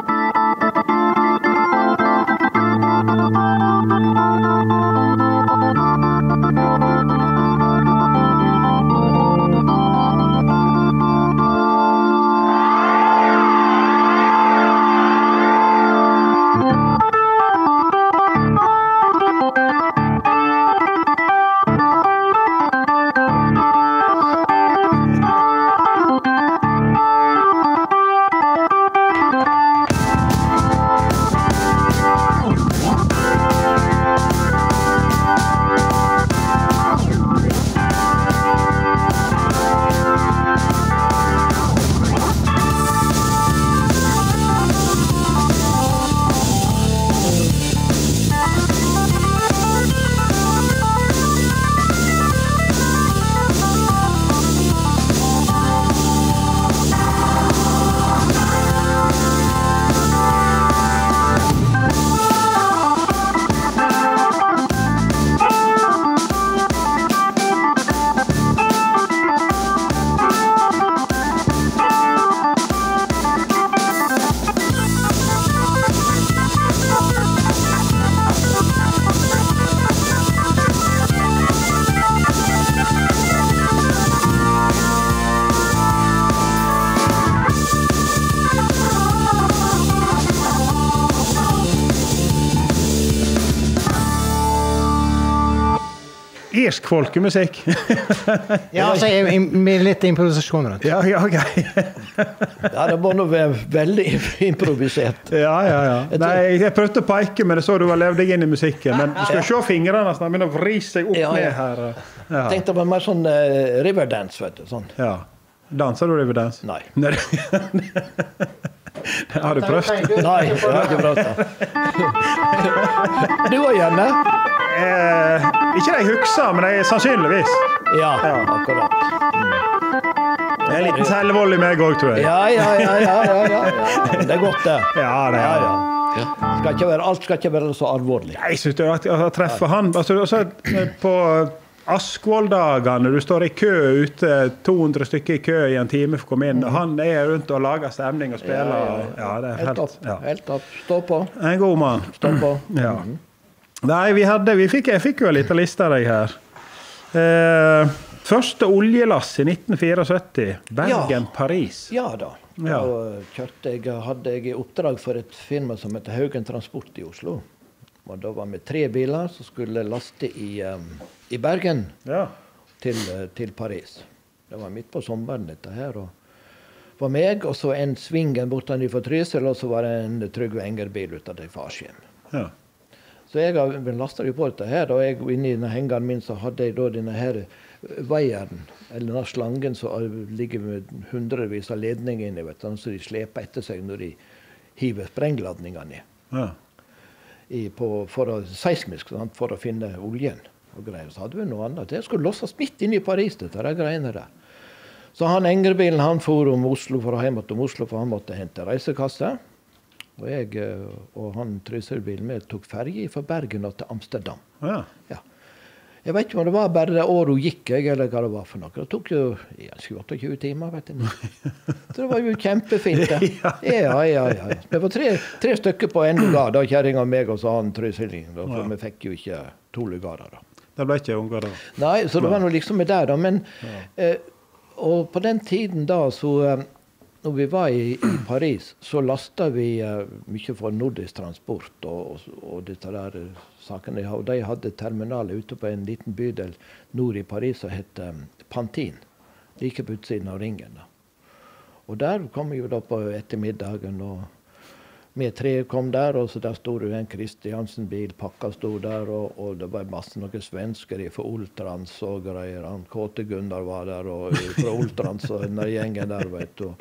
Speaker 1: Irsk folkemusikk.
Speaker 3: Ja, altså, med litt improvisasjon rundt.
Speaker 1: ja, ja, okay.
Speaker 2: Ja, det må nå være veldig improvisert.
Speaker 1: Ja, ja, ja. Nei, jeg prøvde å peke, men jeg så du var levd deg inn i musikken. Men du skal se fingrene snart begynner å vri seg opp
Speaker 2: Ja, ja.
Speaker 1: ned her. Ja.
Speaker 2: Jeg tenkte på var mer sånn uh, riverdance, vet du. Sånn.
Speaker 1: ja. Danser du riverdance?
Speaker 2: Nei.
Speaker 1: Har du prøvd?
Speaker 2: Nei, jeg har ikke prøvd det. Du òg, Janne?
Speaker 1: Eh, ikke det jeg husker, men jeg sannsynligvis.
Speaker 2: Ja,
Speaker 1: Ja.
Speaker 2: akkurat.
Speaker 1: Det er en liten selvvold i meg òg, tror jeg.
Speaker 2: Ja, ja, ja, ja, ja, ja, ja. Det er godt, det.
Speaker 1: Ja, det er
Speaker 2: ja.
Speaker 1: det.
Speaker 2: Skal ikke være, alt skal ikke være så alvorlig.
Speaker 1: Jeg syns det er artig å treffe han. Altså, altså, på Askvoll-dagene, du står i kø ute, 200 stykker i kø i en time for å komme inn. og Han er rundt og lager stemning og spiller.
Speaker 2: Ja, ja, ja.
Speaker 1: Det er
Speaker 2: Helt
Speaker 1: helt,
Speaker 2: opp. Helt opp. Stå på.
Speaker 1: En god mann.
Speaker 2: Stå på.
Speaker 1: Ja. Nei, vi hadde, vi fikk, jeg fikk jo en liten liste av deg her. Eh, første oljelass i 1974. Bergen-Paris.
Speaker 2: Ja da.
Speaker 1: Ja.
Speaker 2: Kjørte jeg, hadde jeg i oppdrag for et firma som heter Haugen Transport i Oslo. Og da var vi tre biler som skulle laste i, um, i Bergen
Speaker 1: Ja.
Speaker 2: til, eh, til Paris. Det var midt på sommeren, dette her. og var meg, og så en Svingen bortenfor Trysil, og så var det en Trygve Enger-bil ut av det
Speaker 1: ja.
Speaker 2: Så jeg lasta på dette her, og jeg, inni denne hengeren min så hadde jeg da denne her vaieren, eller denne slangen som ligger med hundrevis av ledninger inni, vet du, så de sleper etter seg når de hiver sprengladningene
Speaker 1: ja.
Speaker 2: i, på, for å, seismisk, sant, for å finne oljen. Og greier. Så hadde vi noe annet. Det skulle losses midt inne i Paris, dette der greiene der. Så han Engrebilen han for om Oslo for å hjem til Oslo, for han måtte hente reisekasse. Og jeg eh, og han Trysilbilen vi tok ferje fra Bergen og til Amsterdam.
Speaker 1: ja.
Speaker 2: Ja. Jeg vet ikke om det var bare det året hun gikk, eller hva det var for noe. Det tok jo ja, 28 timer, vet du. Så det var jo kjempefint, det. Ja, ja, ja. Vi var tre, tre stykker på en lugar, da kjerringa og meg og så han Trysilingen. For vi fikk jo ikke to lugarer, da.
Speaker 1: Det ble ikke unger da.
Speaker 2: Nei, så det var nå liksom med der, da. Men eh, Og på den tiden da, så eh, Når vi var i, i Paris, så lasta vi eh, mye for nordisk transport og, og, og disse der uh, sakene. Og de hadde terminaler ute på en liten bydel nord i Paris som het um, Pantin. Like på utsiden av ringen. da. Og der kom vi jo da på ettermiddagen. og vi treet kom der, og så der sto det en Kristiansen-bil. Pakka sto der, og, og, det var masse noen svensker fra Ultrans og greier. Han Kåte Gunnar var der, og fra Ultrans og den gjengen der, vet du.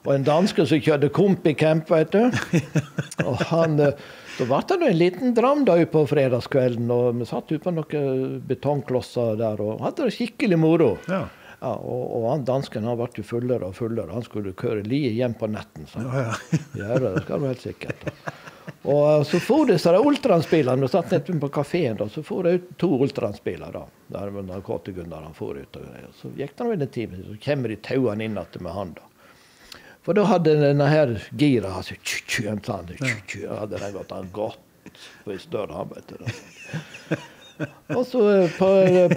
Speaker 2: Og en danske som kjørte Kompicamp, veit du. Og han, Så ble det en liten dram da på fredagskvelden, og vi satt ute på noen betongklosser der og hadde det skikkelig moro.
Speaker 1: Ja.
Speaker 2: Ja, og, og han dansken han ble fullere og fullere. Han skulle køre lie hjem på netten. Så.
Speaker 1: Ja, ja.
Speaker 2: det skal du helt sikkert. Og eh, så for disse Ultransbilene. Vi satt nede på kafeen, så for det ut to Ultransbiler. da. Der var Kåte Gunnar han for ut. Og så gikk det en time, så kommer de tauene inn igjen med han. da. For da hadde denne her gira altså, tju, tju, sånn, tju, hadde den gått han godt på en større arbeid. Og så på,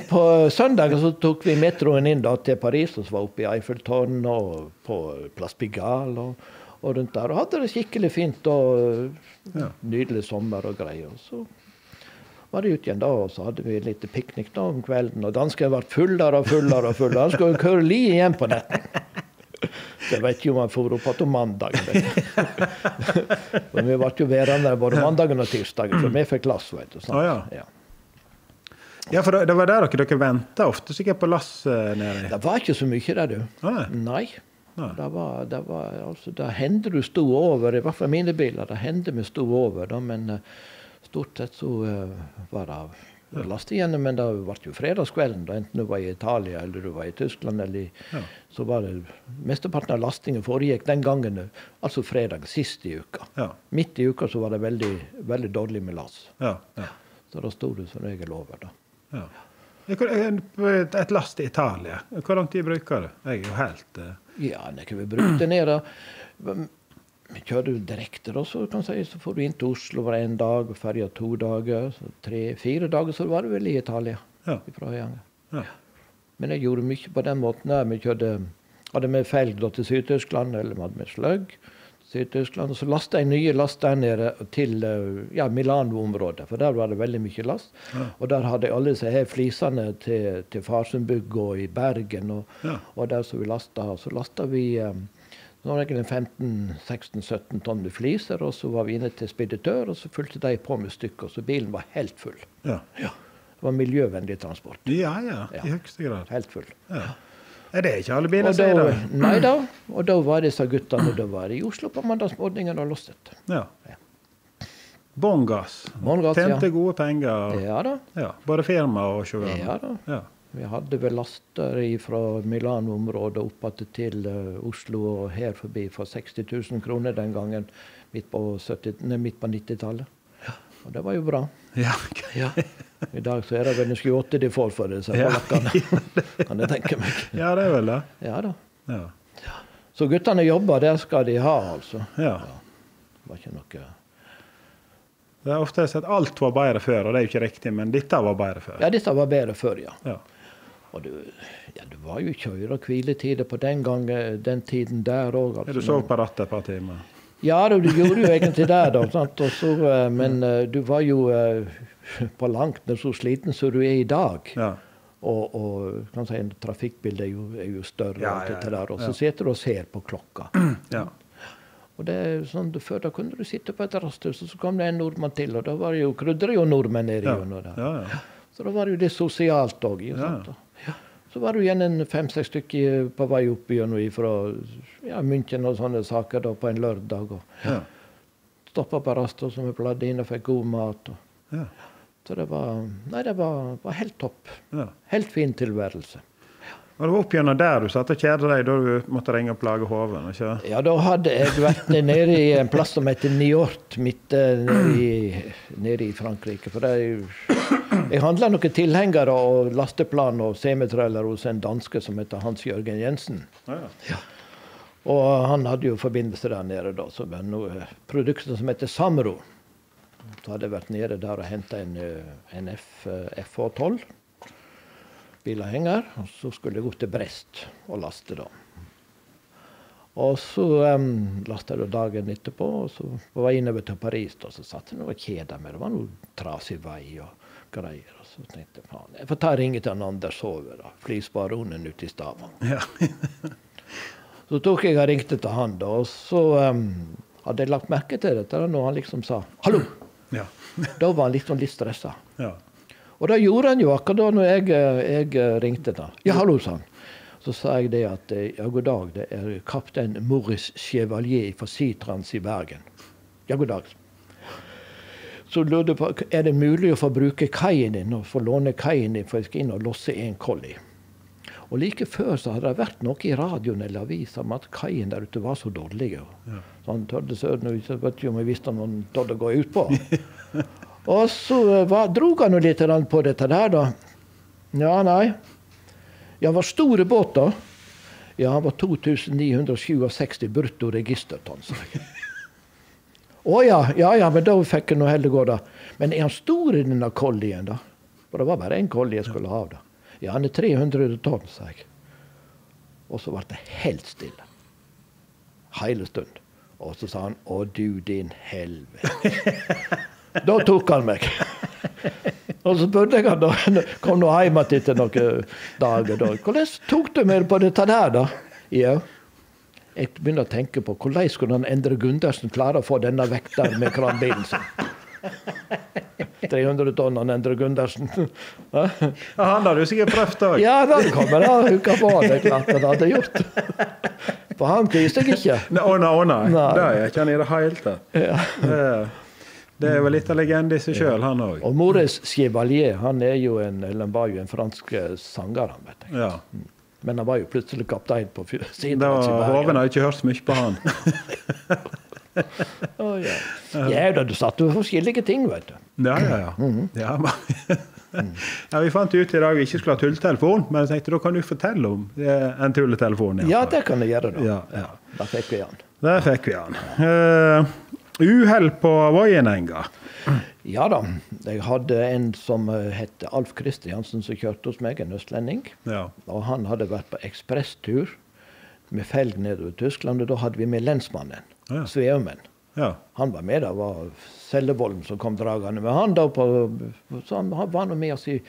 Speaker 2: på søndagen så tok vi metroen inn da, til Paris, og så var oppe i Eiffeltårnet og på Place Pigalle og, og, rundt der. Og hadde det skikkelig fint og nydelig sommer og greier. Så var det ut igjen da, og så hadde vi et lite piknik da om kvelden. Og dansken ble fullere og fullere og fullere. Han skulle køre li igjen på netten. Det vet ikke om han for opp igjen mandag. Men vi ble jo værende både mandagen og tirsdagen, for vi fikk lass. vet du.
Speaker 1: Sant? Oh, ja. ja. Ja, for det var der dere, dere venta ofte sikkert på lass nedi?
Speaker 2: Det var ikke så mye der, du.
Speaker 1: Ah,
Speaker 2: nei. nei. Det var, det var altså, det hendte du sto over, i hvert fall mine biler. Det hendte vi sto over, da, men uh, stort sett så uh, var det last igjen. Men det ble jo fredagskvelden, da, enten du var i Italia eller du var i Tyskland. Eller, ja. Så var det Mesteparten av lastingen foregikk den gangen, altså fredag sist i uka.
Speaker 1: Ja.
Speaker 2: Midt i uka så var det veldig, veldig dårlig med lass.
Speaker 1: Ja,
Speaker 2: Så da sto du som regel over. da.
Speaker 1: Ja. Et last i Italia, hvor lang tid bruker du? Jeg er jo helt uh...
Speaker 2: Ja, det kan vi bruke det ned, da. Kjører du direkte, da, så, kan si, så får du inn til Oslo var en dag, ferja to dager. så Tre-fire dager, så var du vel i Italia.
Speaker 1: Ja.
Speaker 2: ja. Men jeg gjorde mye på den måten. Vi kjørte, hadde med felg til Syd-Tyskland, eller vi hadde med sløgg. Syd-Tyskland. Og så lasta jeg nye last der nede til eh, ja, Milano-området, for der var det veldig mye last.
Speaker 1: Ja.
Speaker 2: Og der hadde jeg alle disse her flisene til, til Farsundbygg og i Bergen, og,
Speaker 1: ja.
Speaker 2: og der som vi lasta. Så lasta vi um, 15-16-17 tonn med fliser, og så var vi inne til speditør, og så fulgte de på med stykker. Så bilen var helt full.
Speaker 1: Ja.
Speaker 2: Det var miljøvennlig transport.
Speaker 1: Ja, ja, i høyeste grad.
Speaker 2: Helt full.
Speaker 1: Ja. Er det ikke alle biler som er det?
Speaker 2: Nei da. Og da var disse guttene da var i Oslo på mandagsmorgenen og losset.
Speaker 1: Ja. ja. Bånn gass. Tjente ja. gode penger.
Speaker 2: Ja da.
Speaker 1: Ja, både firma og sjåføren.
Speaker 2: Ja da.
Speaker 1: Ja.
Speaker 2: Vi hadde vel laster fra Milano-området opp til uh, Oslo og her forbi for 60 000 kroner den gangen, midt på, på 90-tallet. Og det var jo bra.
Speaker 1: Ja.
Speaker 2: ja. I dag så er det vel en 28 de får for disse ja. kan jeg tenke meg.
Speaker 1: Ja, det er vel det.
Speaker 2: Ja da.
Speaker 1: Ja.
Speaker 2: Så guttene jobber, det skal de ha, altså.
Speaker 1: Ja.
Speaker 2: Det var ikke noe
Speaker 1: Det er ofte sett alt var bedre før, og det er jo ikke riktig, men dette var bedre før.
Speaker 2: Ja, dette var bedre før, ja.
Speaker 1: ja.
Speaker 2: Og du, ja, du var jo kjøre- og hviletider på den gangen, den tiden der òg.
Speaker 1: Altså. Ja, du sov på rattet et par timer?
Speaker 2: Ja, du gjorde jo egentlig det, da. Sant? Så, eh, men uh, du var jo uh, på langt nær så sliten som du er i dag.
Speaker 1: Ja.
Speaker 2: Og, og kan si, trafikkbildet er jo, er jo større.
Speaker 1: Ja, ja,
Speaker 2: der, og så sitter du og ser på klokka.
Speaker 1: Ja.
Speaker 2: Og det er sånn, Før da kunne du sitte på et rasthus, og så kom det en nordmann til. Og da var det jo krydder jo nordmenn nedi
Speaker 1: ja. Ja, ja.
Speaker 2: Så da var det jo det sosialt òg.
Speaker 1: Ja.
Speaker 2: Så var det igjen en fem-seks stykker på vei opp gjennom fra ja, München og sånne saker da, på en lørdag. og
Speaker 1: ja.
Speaker 2: Stoppa på Rasta som vi pleide inn og fikk god mat. Og,
Speaker 1: ja.
Speaker 2: Så det var, nei, det var, var helt topp.
Speaker 1: Ja.
Speaker 2: Helt fin tilværelse.
Speaker 1: Og det var opp gjennom der du satt og kjeda deg da du måtte ringe og plage hoven? ikke?
Speaker 2: Ja, da hadde jeg vært nede i en plass som heter Niort, midt nede i, nede i Frankrike. For er jeg handla noen tilhengere og lasteplan og semitrailer hos en danske som heter Hans Jørgen Jensen.
Speaker 1: Ja,
Speaker 2: ja. Og han hadde jo forbindelse der nede, da, så noe produkter som heter Samro. Så hadde jeg vært nede der og henta en, en F, FH12 bilhenger. Og så skulle jeg gå til Brest og laste, da. Og så um, lasta jeg dagen etterpå, og så var jeg innover til Paris. da, Så satt jeg og kjeda meg. Det var noe trasig vei. og greier. Og så tenkte jeg faen, jeg får ta og ringe til han Anders Hove, da. flysbaronen ute i Stavang.
Speaker 1: Ja.
Speaker 2: så Så tok jeg og ringte til han, da, og så um, hadde jeg lagt merke til dette da, når han liksom sa 'hallo'.
Speaker 1: Ja.
Speaker 2: Da var han liksom litt stressa.
Speaker 1: ja.
Speaker 2: Og det gjorde han jo akkurat da når jeg, jeg eh, ringte. da. 'Ja, hallo', sa han. Så sa jeg det at eh, ja, god dag, det er kaptein Morris Chevalier fra Sitrans i Bergen. Ja, god dag. Så lurte jeg på er det mulig å få bruke kaien din og få låne kaien din for jeg skal inn og losse en kolli. Og like før så hadde det vært noe i radioen eller avisa om at kaien der ute var så dårlig. Så han tørde søren ut, vet ikke om jeg visste om han tørde å gå ut på. og så eh, var, drog han jo litt på dette der, da. Ja, nei. Ja, var store båt, da? Ja, han var 2967 brutto registertonn, sa jeg. Å ja, ja ja, men da fikk jeg nå heller gå, da. Men er han stor i denne collien, da? For det var bare én collie jeg skulle ha, da. Ja, han er 300 tonn, sa jeg. Og så ble det helt stille. Hele stund. Og så sa han å du din helvete. da tok han meg. Og så spurte jeg han da, kom nå hjem igjen etter noen dager. da. 'Hvordan tok du meg på dette der, da?' Ja. Jeg begynner å tenke på hvordan skulle han Endre Gundersen klare å få denne vekta med kranbilen sin. 300 tonn han Endre Gundersen.
Speaker 1: Ja, han hadde jo sikkert prøvd òg.
Speaker 2: Ja, han kommer da uka på. Det er klart han hadde gjort. For han kviste jeg ikke.
Speaker 1: Å nei, å nei.
Speaker 2: Nei.
Speaker 1: Det er ikke han i det hele tatt. Det- Det er vel litt av legende i seg sjøl, han òg.
Speaker 2: Og Maurice Chevalier han er jo en, eller han var jo en fransk eh, sanger, han vet jeg.
Speaker 1: Ja.
Speaker 2: Men han var jo plutselig kaptein på siden
Speaker 1: Da
Speaker 2: av Bergen.
Speaker 1: Hoven har ikke hørt så mye på han.
Speaker 2: oh, ja. ja da, du satt jo forskjellige ting, vet du.
Speaker 1: Ja, ja, ja. Ja, men, ja vi fant ut i dag vi ikke skulle ha tulletelefon, men jeg tenkte da kan du fortelle om eh, en tulletelefon.
Speaker 2: Ja, det kan jeg gjøre, da.
Speaker 1: Ja, ja.
Speaker 2: Da fikk vi han.
Speaker 1: Der fikk vi han. Uh, Uhell på Voienenga.
Speaker 2: Ja da. Jeg hadde en som eh, het Alf Kristiansen, som kjørte hos meg, en østlending.
Speaker 1: Ja.
Speaker 2: Og han hadde vært på ekspresstur med felg nedover Tyskland, og da hadde vi med lensmannen,
Speaker 1: Ja.
Speaker 2: Sveumen.
Speaker 1: ja.
Speaker 2: Han var med, det var Sellevolden som kom dragende med han. da på, så han, var nå med oss i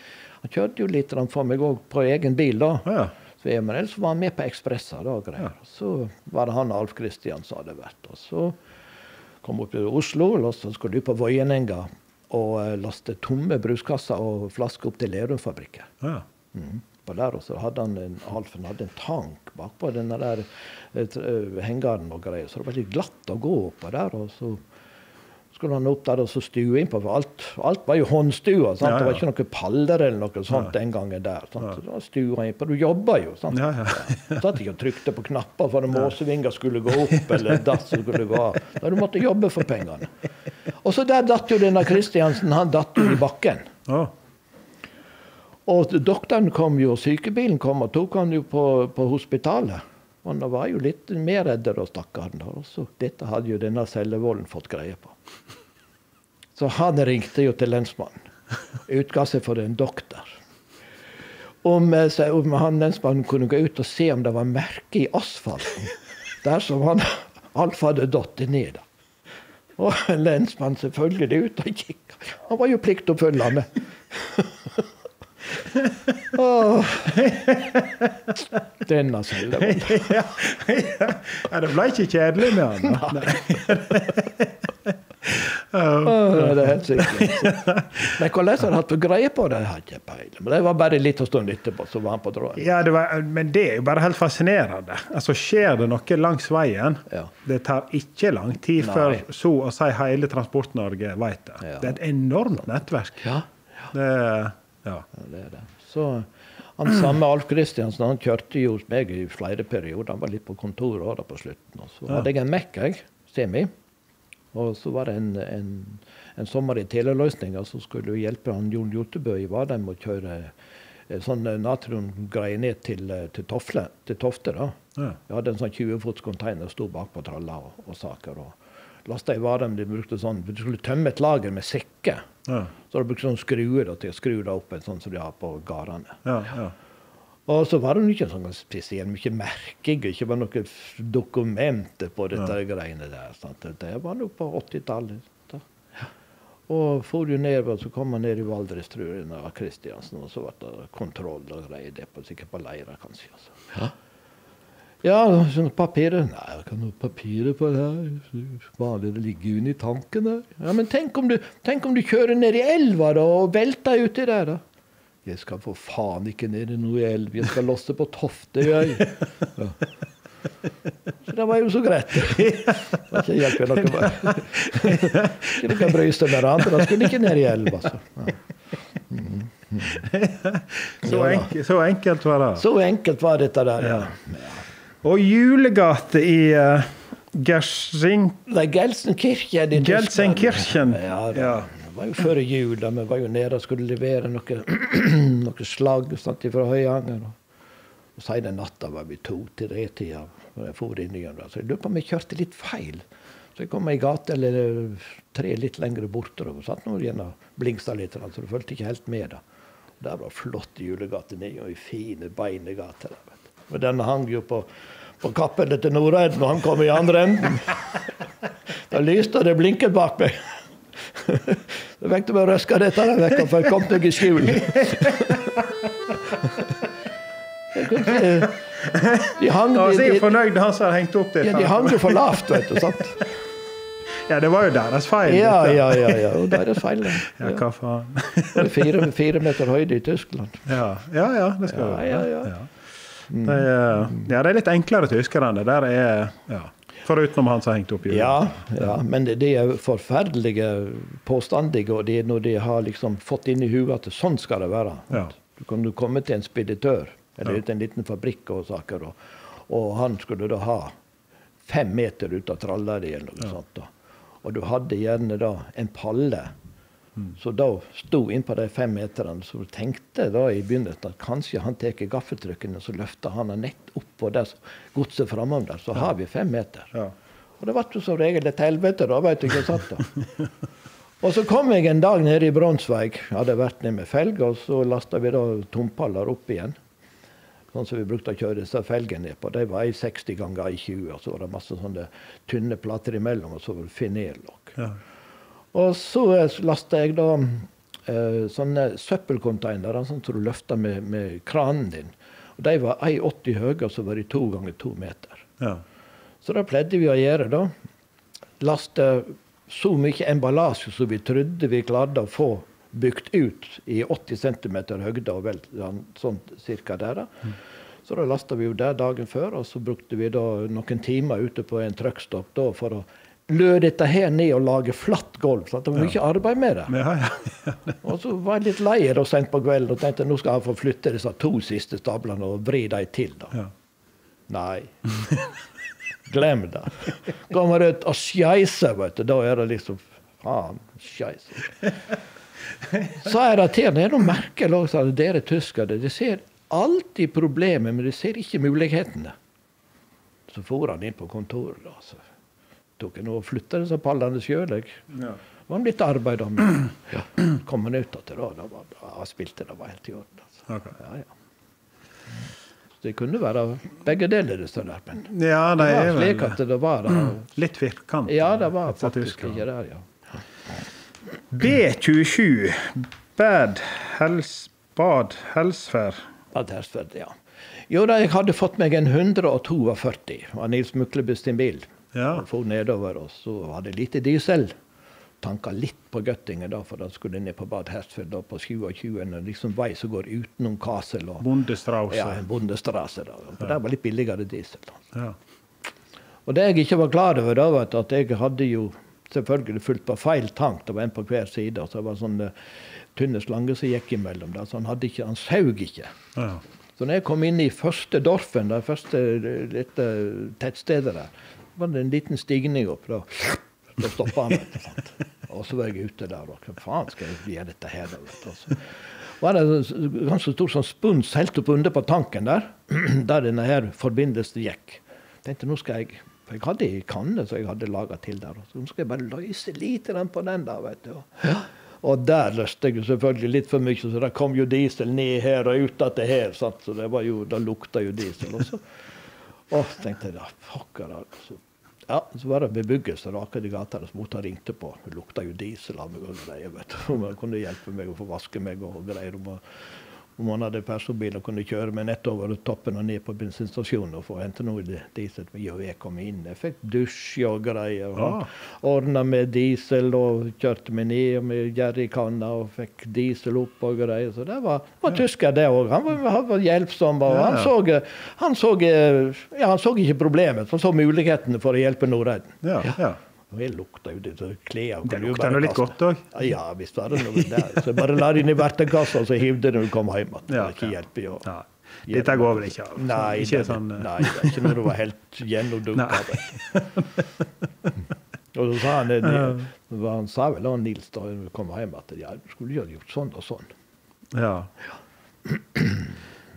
Speaker 2: Han kjørte jo litt for meg òg på egen bil, da.
Speaker 1: Ja.
Speaker 2: Sveumen, ellers var han med på Ekspresser da, greier. Så var det han Alf Kristian som hadde vært. Og så kom opp til Oslo, og så skulle du på Voienenga og eh, laste tomme bruskasser og flasker opp til Lerumfabrikken.
Speaker 1: ja.
Speaker 2: Mm. På der, og så hadde han en, Alfen hadde en tank bakpå denne der hengaren eh, hengeren og greier, så det var litt glatt å gå oppå der. og så skulle han opp der og så stue innpå, for alt, alt var jo håndstua. sant?
Speaker 1: Ja,
Speaker 2: Det var ikke noen paller eller noe sånt den gangen der. Da stua innpå. Du jobba jo. sant?
Speaker 1: Ja, ja.
Speaker 2: Satt ikke og trykte på knapper for at måsevinger skulle gå opp eller dass skulle gå av. Da du måtte jobbe for pengene. Og så der datt jo denne Kristiansen, han datt jo i bakken.
Speaker 1: Ja.
Speaker 2: Og doktoren kom jo, sykebilen kom og tok han jo på, på hospitalet. Og han var jo litt mer redd da, stakkaren. da. Og dette hadde jo denne cellevolden fått greie på. Så han ringte jo til lensmannen. Utga seg for en doktor. Om, eh, om han lensmannen kunne gå ut og se om det var merke i asfalten dersom han Alf hadde datt ned. Og lensmannen selvfølgelig ut og kikka. Han var jo pliktoppfyllende. Åh. Denne Sellevold.
Speaker 1: ja, ja, det ble ikke kjedelig med han. da.
Speaker 2: oh, Det er helt sikkert. Men hvordan han hatt greie på det, har ikke peiling. Men det var bare litt en stund etterpå, så var han på tråden.
Speaker 1: Ja, det var, men det er jo bare helt fascinerende. Altså, Skjer det noe langs veien,
Speaker 2: Ja.
Speaker 1: det tar ikke lang tid
Speaker 2: Nei.
Speaker 1: før så å si hele Transport-Norge vet det.
Speaker 2: Ja.
Speaker 1: Det er et enormt nettverk.
Speaker 2: Ja,
Speaker 1: Det, er- ja.
Speaker 2: ja, det det. Så han samme Alf Kristiansen han kjørte jo hos meg i flere perioder. Han var litt på kontoret da på slutten. Så hadde jeg en Mac, jeg, Semi. Og så var det en, en, en sommer i Teleløsninga så skulle hjelpe han Jon Jotebø i Vadheim å kjøre eh, sånn natriumgreie natriumgreier ned til, eh, til, Tofle, til Tofte. da.
Speaker 1: Ja.
Speaker 2: Jeg hadde en sånn 20 fots container sto bak på tralla og, og saker. og Lasta i Vadheim. De brukte sånn, Du skulle tømme et lager med sekker.
Speaker 1: Ja.
Speaker 2: Så de brukte sånn skruer til å skru det opp, en sånn som de har på gårdene.
Speaker 1: Ja, ja.
Speaker 2: Og så var det ikke sånn spesielt mye merking, ikke bare noe dokument dokumenter på dette greiene der. Sant? Det var nå på 80-tallet. Og for jo ned, og så kom han ned i Valdres, tror jeg, av Kristiansen, og så ble det kontroll og greier det på, sikkert på leira, kanskje. Altså. Ja, sånn papirer. Nei, jeg ikke noe papirer på det her. Vanlig det ligger under i tanken der. Ja, Men tenk om du, tenk om du kjører ned i elva da, og velter uti der, da. Jeg skal for faen ikke ned i noe elv. Jeg skal losse på Tofte. Ja. Så det var jo så greit. Det ikke hjelp noe bare. Ikke noe bry seg med det andre. Da skulle ikke ned i elva. altså. Ja.
Speaker 1: Så, enk så enkelt var det.
Speaker 2: Så enkelt var dette der, ja.
Speaker 1: Og julegate i uh, Gersing...
Speaker 2: Nei, Gelsenkirchen i
Speaker 1: Gelsenkirchen.
Speaker 2: Ja, det
Speaker 1: Ja.
Speaker 2: var jo før jul. da Vi var jo nede og skulle levere noe, noe slagg sant, fra Høyanger. Og, Senere natta var vi to til tre-tida. jeg for inn igjen. Så jeg lurer på om jeg kjørte litt feil. Så jeg kom ei gate eller tre litt lenger bortover. Satt nå igjen og blingsa litt, så du fulgte ikke helt med. da. Og Der var flott julegate nede, og ei fine, beine gate. der, vet du. Og den hang jo på, på kappene til Noreid når han kom i andre enden. Da lyste det blinket bak meg. Det vekte meg å røske dette vekk, for jeg kom meg i skjul. De hang,
Speaker 1: så er fornøyd han som har hengt opp det.
Speaker 2: ja, de hang jo for lavt, vet du. sant?
Speaker 1: Ja, det var jo deres feil.
Speaker 2: Ja, ja, ja. ja. Og deres feil. Ja,
Speaker 1: Ja, hva faen.
Speaker 2: Det Fire, fire meter høyde i Tyskland.
Speaker 1: Ja, ja, ja det skal
Speaker 2: Ja,
Speaker 1: være.
Speaker 2: ja, ja.
Speaker 1: Det er, ja, det er litt enklere tyskerne. Der er ja. Foruten han som har hengt opp hjulet.
Speaker 2: Ja, ja, men det- det er forferdelige påstandige, og det er når de har liksom fått inn i huet at sånn skal det være.
Speaker 1: Ja.
Speaker 2: Du kan du komme til en speditør eller til en liten fabrikk og saker, og, og han skulle da ha fem meter ut av tralla di eller noe sånt. da. Og du hadde gjerne da en palle. Så da sto innpå de fem meterne, så tenkte da i begynnelsen at kanskje han tar gaffeltrykken og så løfter han nett opp på det godset framom der, så har vi fem meter.
Speaker 1: Ja.
Speaker 2: Og det ble jo som regel et helvete, da, veit du hvor jeg satt da. Og så kom jeg en dag nede i Bronsveig. Hadde vært nede med felg, og så lasta vi da tompaller opp igjen. Sånn som vi brukte å kjøre disse felgene ned på. De var 60 ganger 20, og så var det masse sånne tynne plater imellom, og så var det finerlokk.
Speaker 1: Ja.
Speaker 2: Og så lasta jeg da eh, sånne søppelcontainere sånn som du løfter med, med kranen din. Og De var 1,80 høye, og så var de to ganger to meter.
Speaker 1: Ja.
Speaker 2: Så da pleide vi å gjøre, da. Laste så mye emballasje som vi trodde vi klarte å få bygd ut i 80 cm høyde, og vel sånn, cirka der. da. Så da lasta vi jo der dagen før, og så brukte vi da noen timer ute på en truckstop for å lø dette her ned og lage flatt gulv. Så det var mye arbeid med det.
Speaker 1: Ja, ja.
Speaker 2: Og så var jeg litt lei da sent på kvelden og tenkte nå skal jeg få flytte disse to siste stablene og vri dem til. da.
Speaker 1: ja.
Speaker 2: Nei. Glem det. Kommer ut og skeiser, vet du. Da er det liksom Faen, skeiser. Så er det til. Det er noe merkelig også at dere tyskere de ser alltid problemet, men de ser ikke mulighetene. Så for han inn på kontoret, da. Så tok jeg nå og flytta disse pallene sjøl.
Speaker 1: Ja.
Speaker 2: Det var litt arbeid om ja, kom han ut igjen da. Da var da spilte det var helt i orden. Altså.
Speaker 1: Okay.
Speaker 2: Ja, ja. Så det kunne være begge deler, disse der. Men
Speaker 1: ja,
Speaker 2: det
Speaker 1: det
Speaker 2: var
Speaker 1: er
Speaker 2: slik at det var da,
Speaker 1: litt firkant.
Speaker 2: Ja, det var faktisk ikke der, ja.
Speaker 1: B27. Bad hels... Bad Helsfær.
Speaker 2: Bad Hersfeld, ja. Jo da, jeg hadde fått meg en 142 av Nils Muklebust sin bil.
Speaker 1: Ja.
Speaker 2: Og for nedover, og så hadde jeg lite diesel. Tanka litt på Göttingen, da, for da skulle jeg ned på Bad Hersfeld da, på 27. En liksom vei som går utenom Kassel. Og,
Speaker 1: Bondestrause.
Speaker 2: ja, en bondestrasse. Da. For Der var litt billigere diesel. da.
Speaker 1: Ja.
Speaker 2: Og det jeg ikke var klar over, da, var at jeg hadde jo selvfølgelig fulgt på feil tank. Det var en på hver side. og så var det sånne tynne slanger som gikk imellom. Da, så han, hadde ikke, han saug ikke.
Speaker 1: Ja.
Speaker 2: Så når jeg kom inn i første Dorfen, det første lille tettstedet der, var det en liten stigning opp. Da, da stoppa han. vet sant? Og så var jeg ute der. og Hva faen skal jeg gjøre dette her? vet du. Og så var det en ganske stor sånn spuns helt opp under på tanken der, der denne her forbindelsen gikk. tenkte nå skal jeg For jeg hadde ei kanne som jeg hadde laga til der. Så nå skal jeg bare løse lite grann på den der, vet du. Og der løste jeg selvfølgelig litt for mye, så det kom jo diesel ned her og ut til her. Sant? Så det var jo, da lukta jo diesel også. Og så tenkte jeg da, pokker altså. Ja, så var det bebyggelse akkurat i gata, og mor ringte på. Det lukta jo diesel av meg og greier. vet du. Om kunne hjelpe meg å få vaske meg og greier. Om han hadde personbil og kunne kjøre meg nett over toppen og ned på bensinstasjonen og få hente noe diesel. Jo, jeg kom inn, jeg fikk dusj og greier. og
Speaker 1: Ah.
Speaker 2: Ordna med diesel og kjørte meg ned med jerrykanna og fikk diesel opp og greier. Så det var, var tysker, det òg. Han, var- han var hjelpsom. og
Speaker 1: Ja,
Speaker 2: han, så, han, så, ja, han så ikke problemet, han så mulighetene for å hjelpe Nordreiden.
Speaker 1: Ja, ja.
Speaker 2: Og jeg lukta det så klær.
Speaker 1: Det lukter nå litt godt òg.
Speaker 2: Ja, ja, visst var det noe der. Så bare la det inn i verktøykassa, så hiv det når du kom hjem igjen. Det
Speaker 1: Ja, ja. Ja. Dette går vel ikke av?
Speaker 2: Nei,
Speaker 1: ikke
Speaker 2: det,
Speaker 1: sånn, eh,
Speaker 2: nei, det er ikke når du var helt gjennomdunka. og så sa han, det, det, han sa vel han Nils da han kom hjem at ja, du skulle jo ha gjort sånn og sånn.
Speaker 1: Ja.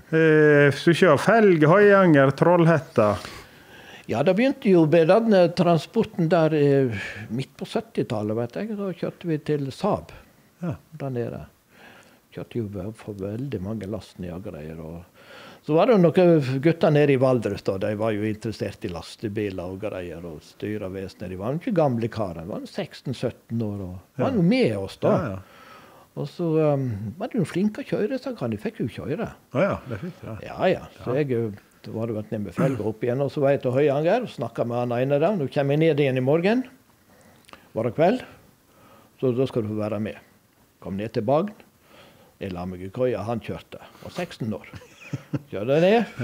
Speaker 1: Eh, Hvis du ser Felg, Høyanger, Trollhetta
Speaker 2: Ja, det begynte jo med den transporten der eh, midt på 70-tallet, vet jeg. Da kjørte vi til Saab
Speaker 1: Ja.
Speaker 2: der nede. Kjørte jo for veldig mange. Og så var det jo noen gutter nede i Valdres, da. De var jo interessert i lastebiler og greier. Og styrevesenet. De var jo ikke gamle karer. De var jo 16-17 år og var jo med oss da.
Speaker 1: Ja, ja.
Speaker 2: Og så um, var de jo flinke å kjøre, så kan de fikk jo kjøre.
Speaker 1: Å ja, det fikk ja.
Speaker 2: Ja, ja. Så jeg var det vært en med felga opp igjen, og så var jeg til Høyanger og snakka med han ene der. Nå kommer jeg ned igjen i morgen. Var det kveld? Så da skal du få være med. Kom ned til Bagn. Jeg la meg i køya, han kjørte. Var 16 år. Kjørte ned.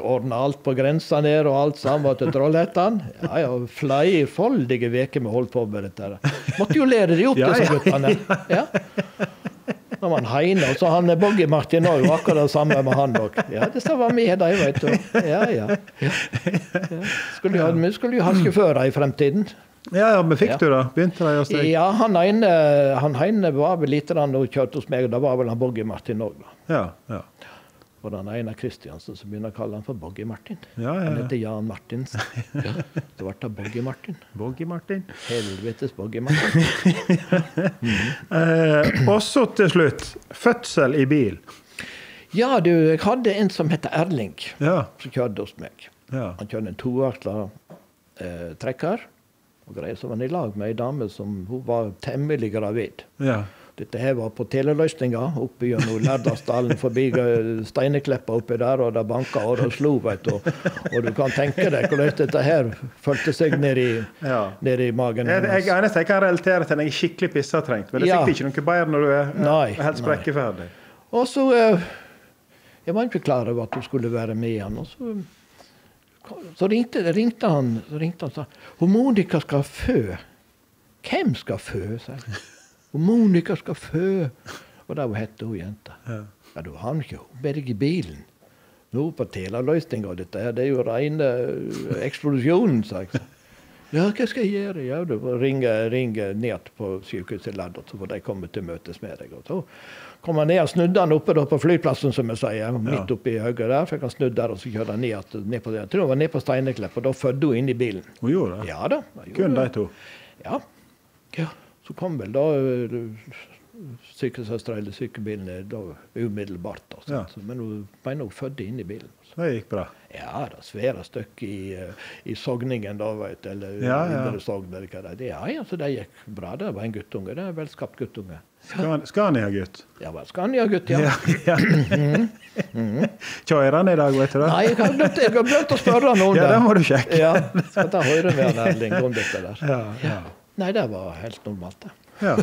Speaker 2: Ordna alt på grensa ned og alt sammen var til Trollhättan. Ja, ja, flerfoldige uker vi holdt på med dette. Måtte jo lære de opp, disse guttene. Ja. Da han Heine, og så han Boggy Martin òg, akkurat det samme med han òg. Ja, det var med, de, vet du. Ja, ja. ja. Skulle jo ha, vi skulle jo ha sjåfører i fremtiden.
Speaker 1: Ja, ja, men fikk
Speaker 2: Ja.
Speaker 1: du det? Begynte de å deg?
Speaker 2: Ja, han ene, han ene var vel lite grann og kjørte hos meg, og da var vel han Boggy Martin òg, da.
Speaker 1: Ja, ja.
Speaker 2: Og den ene Kristiansen som begynner å kalle han for Boggy Martin.
Speaker 1: Ja, ja,
Speaker 2: Han heter Jan Martins. Ja. Det ble da Boggy Martin.
Speaker 1: Boggy Martin.
Speaker 2: Helvetes Boggy Martin.
Speaker 1: Eh, og så til slutt, fødsel i bil.
Speaker 2: Ja, du, jeg hadde en som het Erling,
Speaker 1: Ja,
Speaker 2: som kjørte hos meg.
Speaker 1: ja.
Speaker 2: Han kjørte en toaksla eh, trekker. Og greier så var han i lag med ei dame som hun var temmelig gravid.
Speaker 1: ja.
Speaker 2: Dette her var på teleløsninga oppe gjennom Lærdalsdalen forbi eh, Steinekleppa oppi der, og det banka og det slo, vet du. Og du kan tenke deg hvordan dette her følte seg nedi,
Speaker 1: Ja.
Speaker 2: nedi magen
Speaker 1: Jeg, jeg, eneste jeg kan relatere til jeg er skikkelig pissetrengt. Men det er
Speaker 2: Ja.
Speaker 1: sikkert ikke noe bedre når du er
Speaker 2: Nei,
Speaker 1: helt sprekkeferdig.
Speaker 2: Og så eh, Jeg var ikke klar over at du skulle være med igjen. Og så, så ringte, ringte han så ringte han og sa «Hun Monica skal fø. Hvem skal fø? sa jeg. «Hun Monica skal fø. Og da hette hun jenta.
Speaker 1: Ja.
Speaker 2: Ja, Da har ikke hun berg i bilen. Nå på teleløsninga og dette her, det er jo reine eh, eksplosjonen, sa jeg. Ja, hva skal jeg gjøre? Ja, du ringe, ringe ned på sykehuset i Lærdal, så får de komme til møtes med deg. Og så kom han ned og snudde han oppe på flyplassen, som jeg sier. Midt i høyre der. Fikk han snudd der, og så kjørte han ned, ned på det. Jeg tror han var ned på Steineklepp, og da fødte hun inn i bilen.
Speaker 1: Hun gjorde det?
Speaker 2: Ja da. hun
Speaker 1: Kun de to?
Speaker 2: Ja. ja. Så kom vel da øh, sykesøstera eller sykebilen da umiddelbart. Da.
Speaker 1: Ja.
Speaker 2: Men hun mener hun fødte inni bilen. Så.
Speaker 1: Det gikk bra.
Speaker 2: Ja, det svære stykket i, øh, i Sogningen, da, vet. Eller
Speaker 1: Ja, ja.
Speaker 2: Indre Sogn, eller hva det er. Ja, ja, så det gikk bra. Det var en guttunge. Det er velskapt guttunge.
Speaker 1: Skan- Scania-gutt.
Speaker 2: Ja, var han ja. Ja.
Speaker 1: Ja. Kjører han i dag, vet du det?
Speaker 2: Nei, jeg har glemt, glemt å spørre om
Speaker 1: Ja, det må du sjekke.
Speaker 2: Ja, skal ta høre med han Erling om dette der.
Speaker 1: Ja, ja.
Speaker 2: Nei, det var helt normalt, det.
Speaker 1: ja.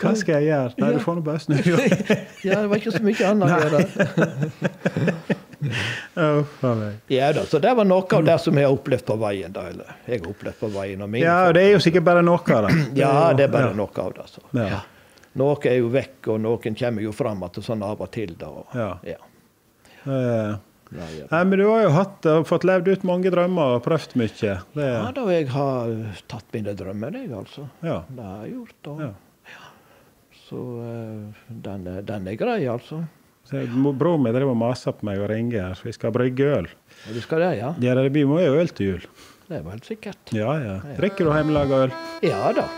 Speaker 1: Hva skal jeg gjøre? Nei, du får nå bare snu.
Speaker 2: Ja, det var ikke så mye annet å gjøre. Ja da, så det var noe av det som jeg har opplevd på veien. da, eller jeg har opplevd på veien. Og min.
Speaker 1: Ja,
Speaker 2: og
Speaker 1: det er jo sikkert bare noe av det.
Speaker 2: ja, det er bare
Speaker 1: ja.
Speaker 2: noe av det. Så.
Speaker 1: Ja.
Speaker 2: Ja. Noe er jo vekk, og noen kommer jo fram igjen sånn av og til. da. Og,
Speaker 1: Ja.
Speaker 2: ja. Ja.
Speaker 1: Nei, men du har jo hatt, fått levd ut mange drømmer og prøvd mye. Det,
Speaker 2: ja da, jeg har tatt mine drømmer, jeg, altså.
Speaker 1: ja.
Speaker 2: Det har jeg gjort. Og,
Speaker 1: Ja.
Speaker 2: Så eh, den, den er grei, altså.
Speaker 1: Så mo- Bror min driver og maser på meg og ringer her, så vi skal brygge øl.
Speaker 2: Ja, du skal det, ja?
Speaker 1: Ja, det blir mye øl til jul.
Speaker 2: Det er vel sikkert.
Speaker 1: Ja, ja. Drikker du hjemmelaga øl?
Speaker 2: Ja da.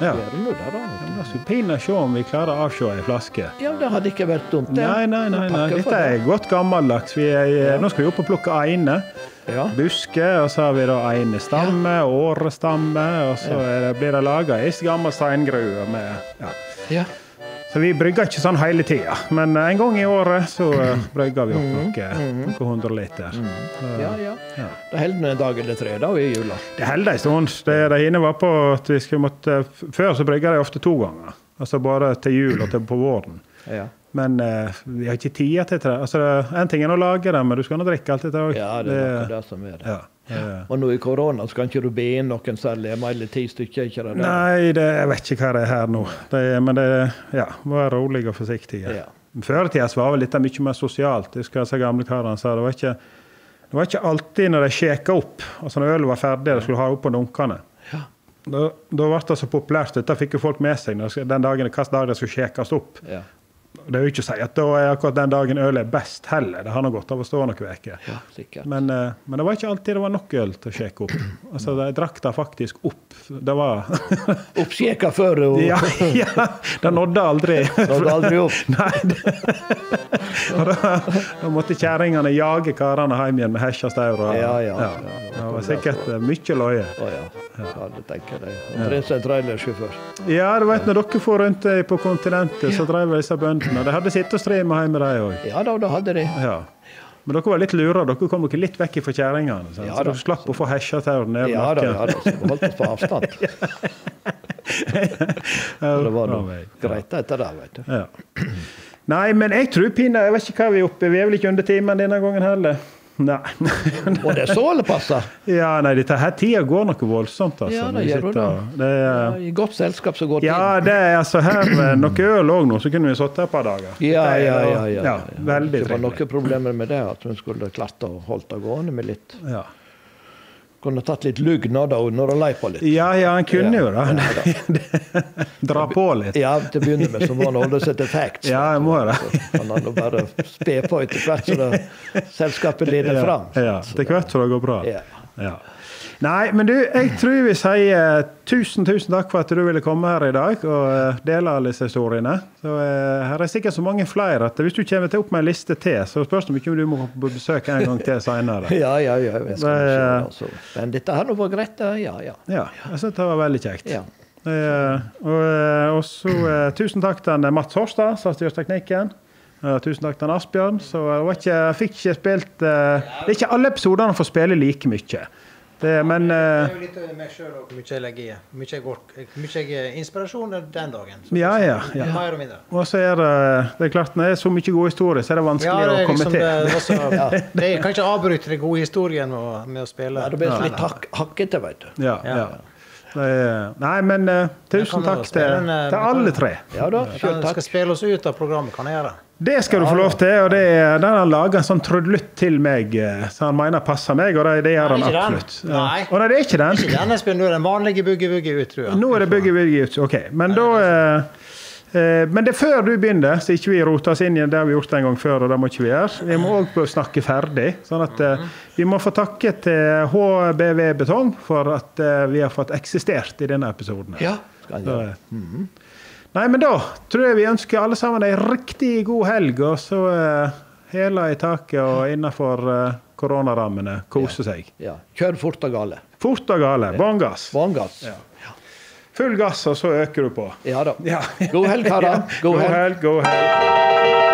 Speaker 1: Ja.
Speaker 2: Det nå det, da.
Speaker 1: oss pinne se om vi klarer å avse ei flaske.
Speaker 2: Ja, det hadde ikke vært dumt, det.
Speaker 1: Nei, nei, nei. nei. Dette
Speaker 2: det.
Speaker 1: er godt gammeldags. Vi er, ja. Nå skal vi opp og plukke eine.
Speaker 2: Ja.
Speaker 1: Buske, og så har vi da eine stamme, årestamme, og så er det, blir det laga ei gammel steingrue med ja. Så vi brygger ikke sånn hele tida. Men en gang i året så eh, brygger vi opp
Speaker 2: noen
Speaker 1: noe, noe hundre liter.
Speaker 2: Ja, ja. Det holder en dag eller tre da i jula.
Speaker 1: Det holder en stund. Det de inne var på at vi skulle måtte Før så brygga de ofte to ganger. Altså bare til jul og til på våren.
Speaker 2: Ja,
Speaker 1: Men uh, vi har ikke tid til det. Altså, en ting er å lage det, men du skal nå drikke alt dette òg.
Speaker 2: ja det er det, det som er det.
Speaker 1: ja.
Speaker 2: Og nå i korona så kan ikke du be inn noen særlig, er eller ti stykker, ikke det? der?
Speaker 1: Nei, det, jeg vet ikke hva det er her nå. Det, men det ja, vær rolig og forsiktig.
Speaker 2: Ja.
Speaker 1: Før i tida var vel dette mye mer sosialt. Jeg husker gamle karene sa det var ikke det var ikke alltid når de sjekka opp, altså når ølet var ferdig, de skulle ha opp på dunkene.
Speaker 2: Ja.
Speaker 1: Da, da ble det så populært. Dette fikk jo folk med seg den dagen hvilken dag det skulle sjekkes opp.
Speaker 2: Ja.
Speaker 1: Det er jo ikke å si at da er akkurat den dagen ølet er best heller. Det har nå godt av å stå noen uker.
Speaker 2: ja.
Speaker 1: Men, eh, men det var ikke alltid det var nok øl til å sjekke opp. Altså, De drakk det faktisk opp. Det var
Speaker 2: Oppsjekka før og
Speaker 1: Ja, ja det nådde aldri.
Speaker 2: nådde aldri opp.
Speaker 1: Nei, det, da, da måtte kjerringene jage karene hjem igjen med hesja staur.
Speaker 2: Ja, ja, ja.
Speaker 1: Det var sikkert eh, mye løye.
Speaker 2: Å ja. ja, det tenker jeg. Omtrent en trailersjåfør.
Speaker 1: Ja, du vet, når dere for rundt eh, på kontinentet, så drev disse bøndene. De hadde sitt og strima hjemme, de òg.
Speaker 2: Ja da, det hadde de.
Speaker 1: Ja. Men dere var litt lurere, Dere kom dere litt vekk fra kjerringene.
Speaker 2: Ja
Speaker 1: så dere slapp å få hesjetaur ned
Speaker 2: Ja da, ja da, så vi holdt oss på avstand. Så det var
Speaker 1: noe
Speaker 2: greit etter det, vet du.
Speaker 1: Ja. Nei, men jeg tror pinadø Jeg vet ikke hva vi er oppe i. Vi er vel ikke under timen denne gangen heller. Nei.
Speaker 2: Og det er så det passer.
Speaker 1: ja, nei, dette her tida går noe voldsomt, altså.
Speaker 2: Ja, det gjør det.
Speaker 1: det. er, Ja,
Speaker 2: I godt selskap så går
Speaker 1: ja, det er altså her med Noe øl òg nå, så kunne vi sittet et par dager.
Speaker 2: Ja,
Speaker 1: er
Speaker 2: ja, ja. ja,
Speaker 1: ja, Veldig
Speaker 2: Det var noen problemer med det, at hun skulle klart å holde det gående med litt
Speaker 1: Ja.
Speaker 2: Kunne tatt litt lugn nå da, når hun lei på litt.
Speaker 1: ja, ja, en kunne jo
Speaker 2: Ja,
Speaker 1: det. Dra på litt.
Speaker 2: Ja, til å begynne med så må han holde seg til facts.
Speaker 1: Ja, jeg må det.
Speaker 2: Så Kan han nå bare spe på etter hvert så det, selskapet leder fram.
Speaker 1: Ja, til hvert så det går bra.
Speaker 2: Ja.
Speaker 1: Nei, men du, jeg tror vi sier tusen, tusen takk for at du ville komme her i dag og eh, dele alle disse historiene. Så eh, Her er sikkert så mange flere at hvis du kommer til opp med en liste til, så spørs det om du må på besøk en gang til seinere.
Speaker 2: Ja, ja, ja. Jeg skal
Speaker 1: Det-
Speaker 2: se altså. Men dette her var greit, ja, ja.
Speaker 1: Ja, jeg synes det var veldig kjekt.
Speaker 2: ja.
Speaker 1: Eh, og, eh, og så eh, tusen takk til Mats Horstad, som styrt teknikken. Eh, tusen takk til Asbjørn. Så jeg ikke, fikk ikke spilt eh, Det er ikke alle episodene får spille like mye. Det, men
Speaker 3: Det
Speaker 1: eh,
Speaker 3: er jo litt over meg sjøl hvor mye jeg legger i. Hvor Mye jeg mye jeg inspirasjon den dagen. Så
Speaker 1: Ja, ja, ja.
Speaker 3: Mer og mindre.
Speaker 1: Og så er det, det er klart, når det er så mye god historie, så er det
Speaker 3: Ja,
Speaker 1: vanskelig
Speaker 3: det
Speaker 1: å komme
Speaker 3: liksom
Speaker 1: til.
Speaker 3: det, var så, det kan ikke avbryte den gode historien med med å spille.
Speaker 2: ja det blir litt hak hakkete, vet du.
Speaker 1: Ja,
Speaker 3: Ja.
Speaker 1: ja. Det er, nei, men uh, tusen takk til,
Speaker 3: en, eh,
Speaker 1: til alle tre.
Speaker 2: Ja da,
Speaker 3: skal spille oss ut av programmet, kan jeg gjøre.
Speaker 1: Det skal du få lov til, og det er, den har laga en sånn trudelutt til meg eh, som han mener passer meg, og det, det gjør han
Speaker 3: den.
Speaker 1: absolutt. Ja.
Speaker 3: Nei.
Speaker 1: Og nei, det er ikke den.
Speaker 3: Ikke den Espen, nå er den vanlige boogie-woogie ut, tror jeg.
Speaker 1: Nå er det bygge bygge ut. OK. Men da eh, eh, Men det er før du begynner, så ikke vi roter oss inn igjen. det har vi gjort en gang før, og det må ikke vi gjøre. Vi må òg snakke ferdig. sånn at eh, vi må få takke til HBV Betong for at eh, vi har fått eksistert i denne episoden.
Speaker 2: Ja,
Speaker 1: Så,
Speaker 2: gjøre.
Speaker 1: eh, Nei, men da tror jeg vi ønsker alle sammen ei riktig god helg, og så uh, hæla i taket og innafor uh, koronarammene kose seg.
Speaker 2: Ja. Kjør fort og gale.
Speaker 1: Fort og gale. Bånn gass.
Speaker 2: Vanngass.
Speaker 1: Full gass, og så øker du på.
Speaker 2: Ja da.
Speaker 1: Ja.
Speaker 2: God helg, karer. God helg.
Speaker 1: God helg. God helg.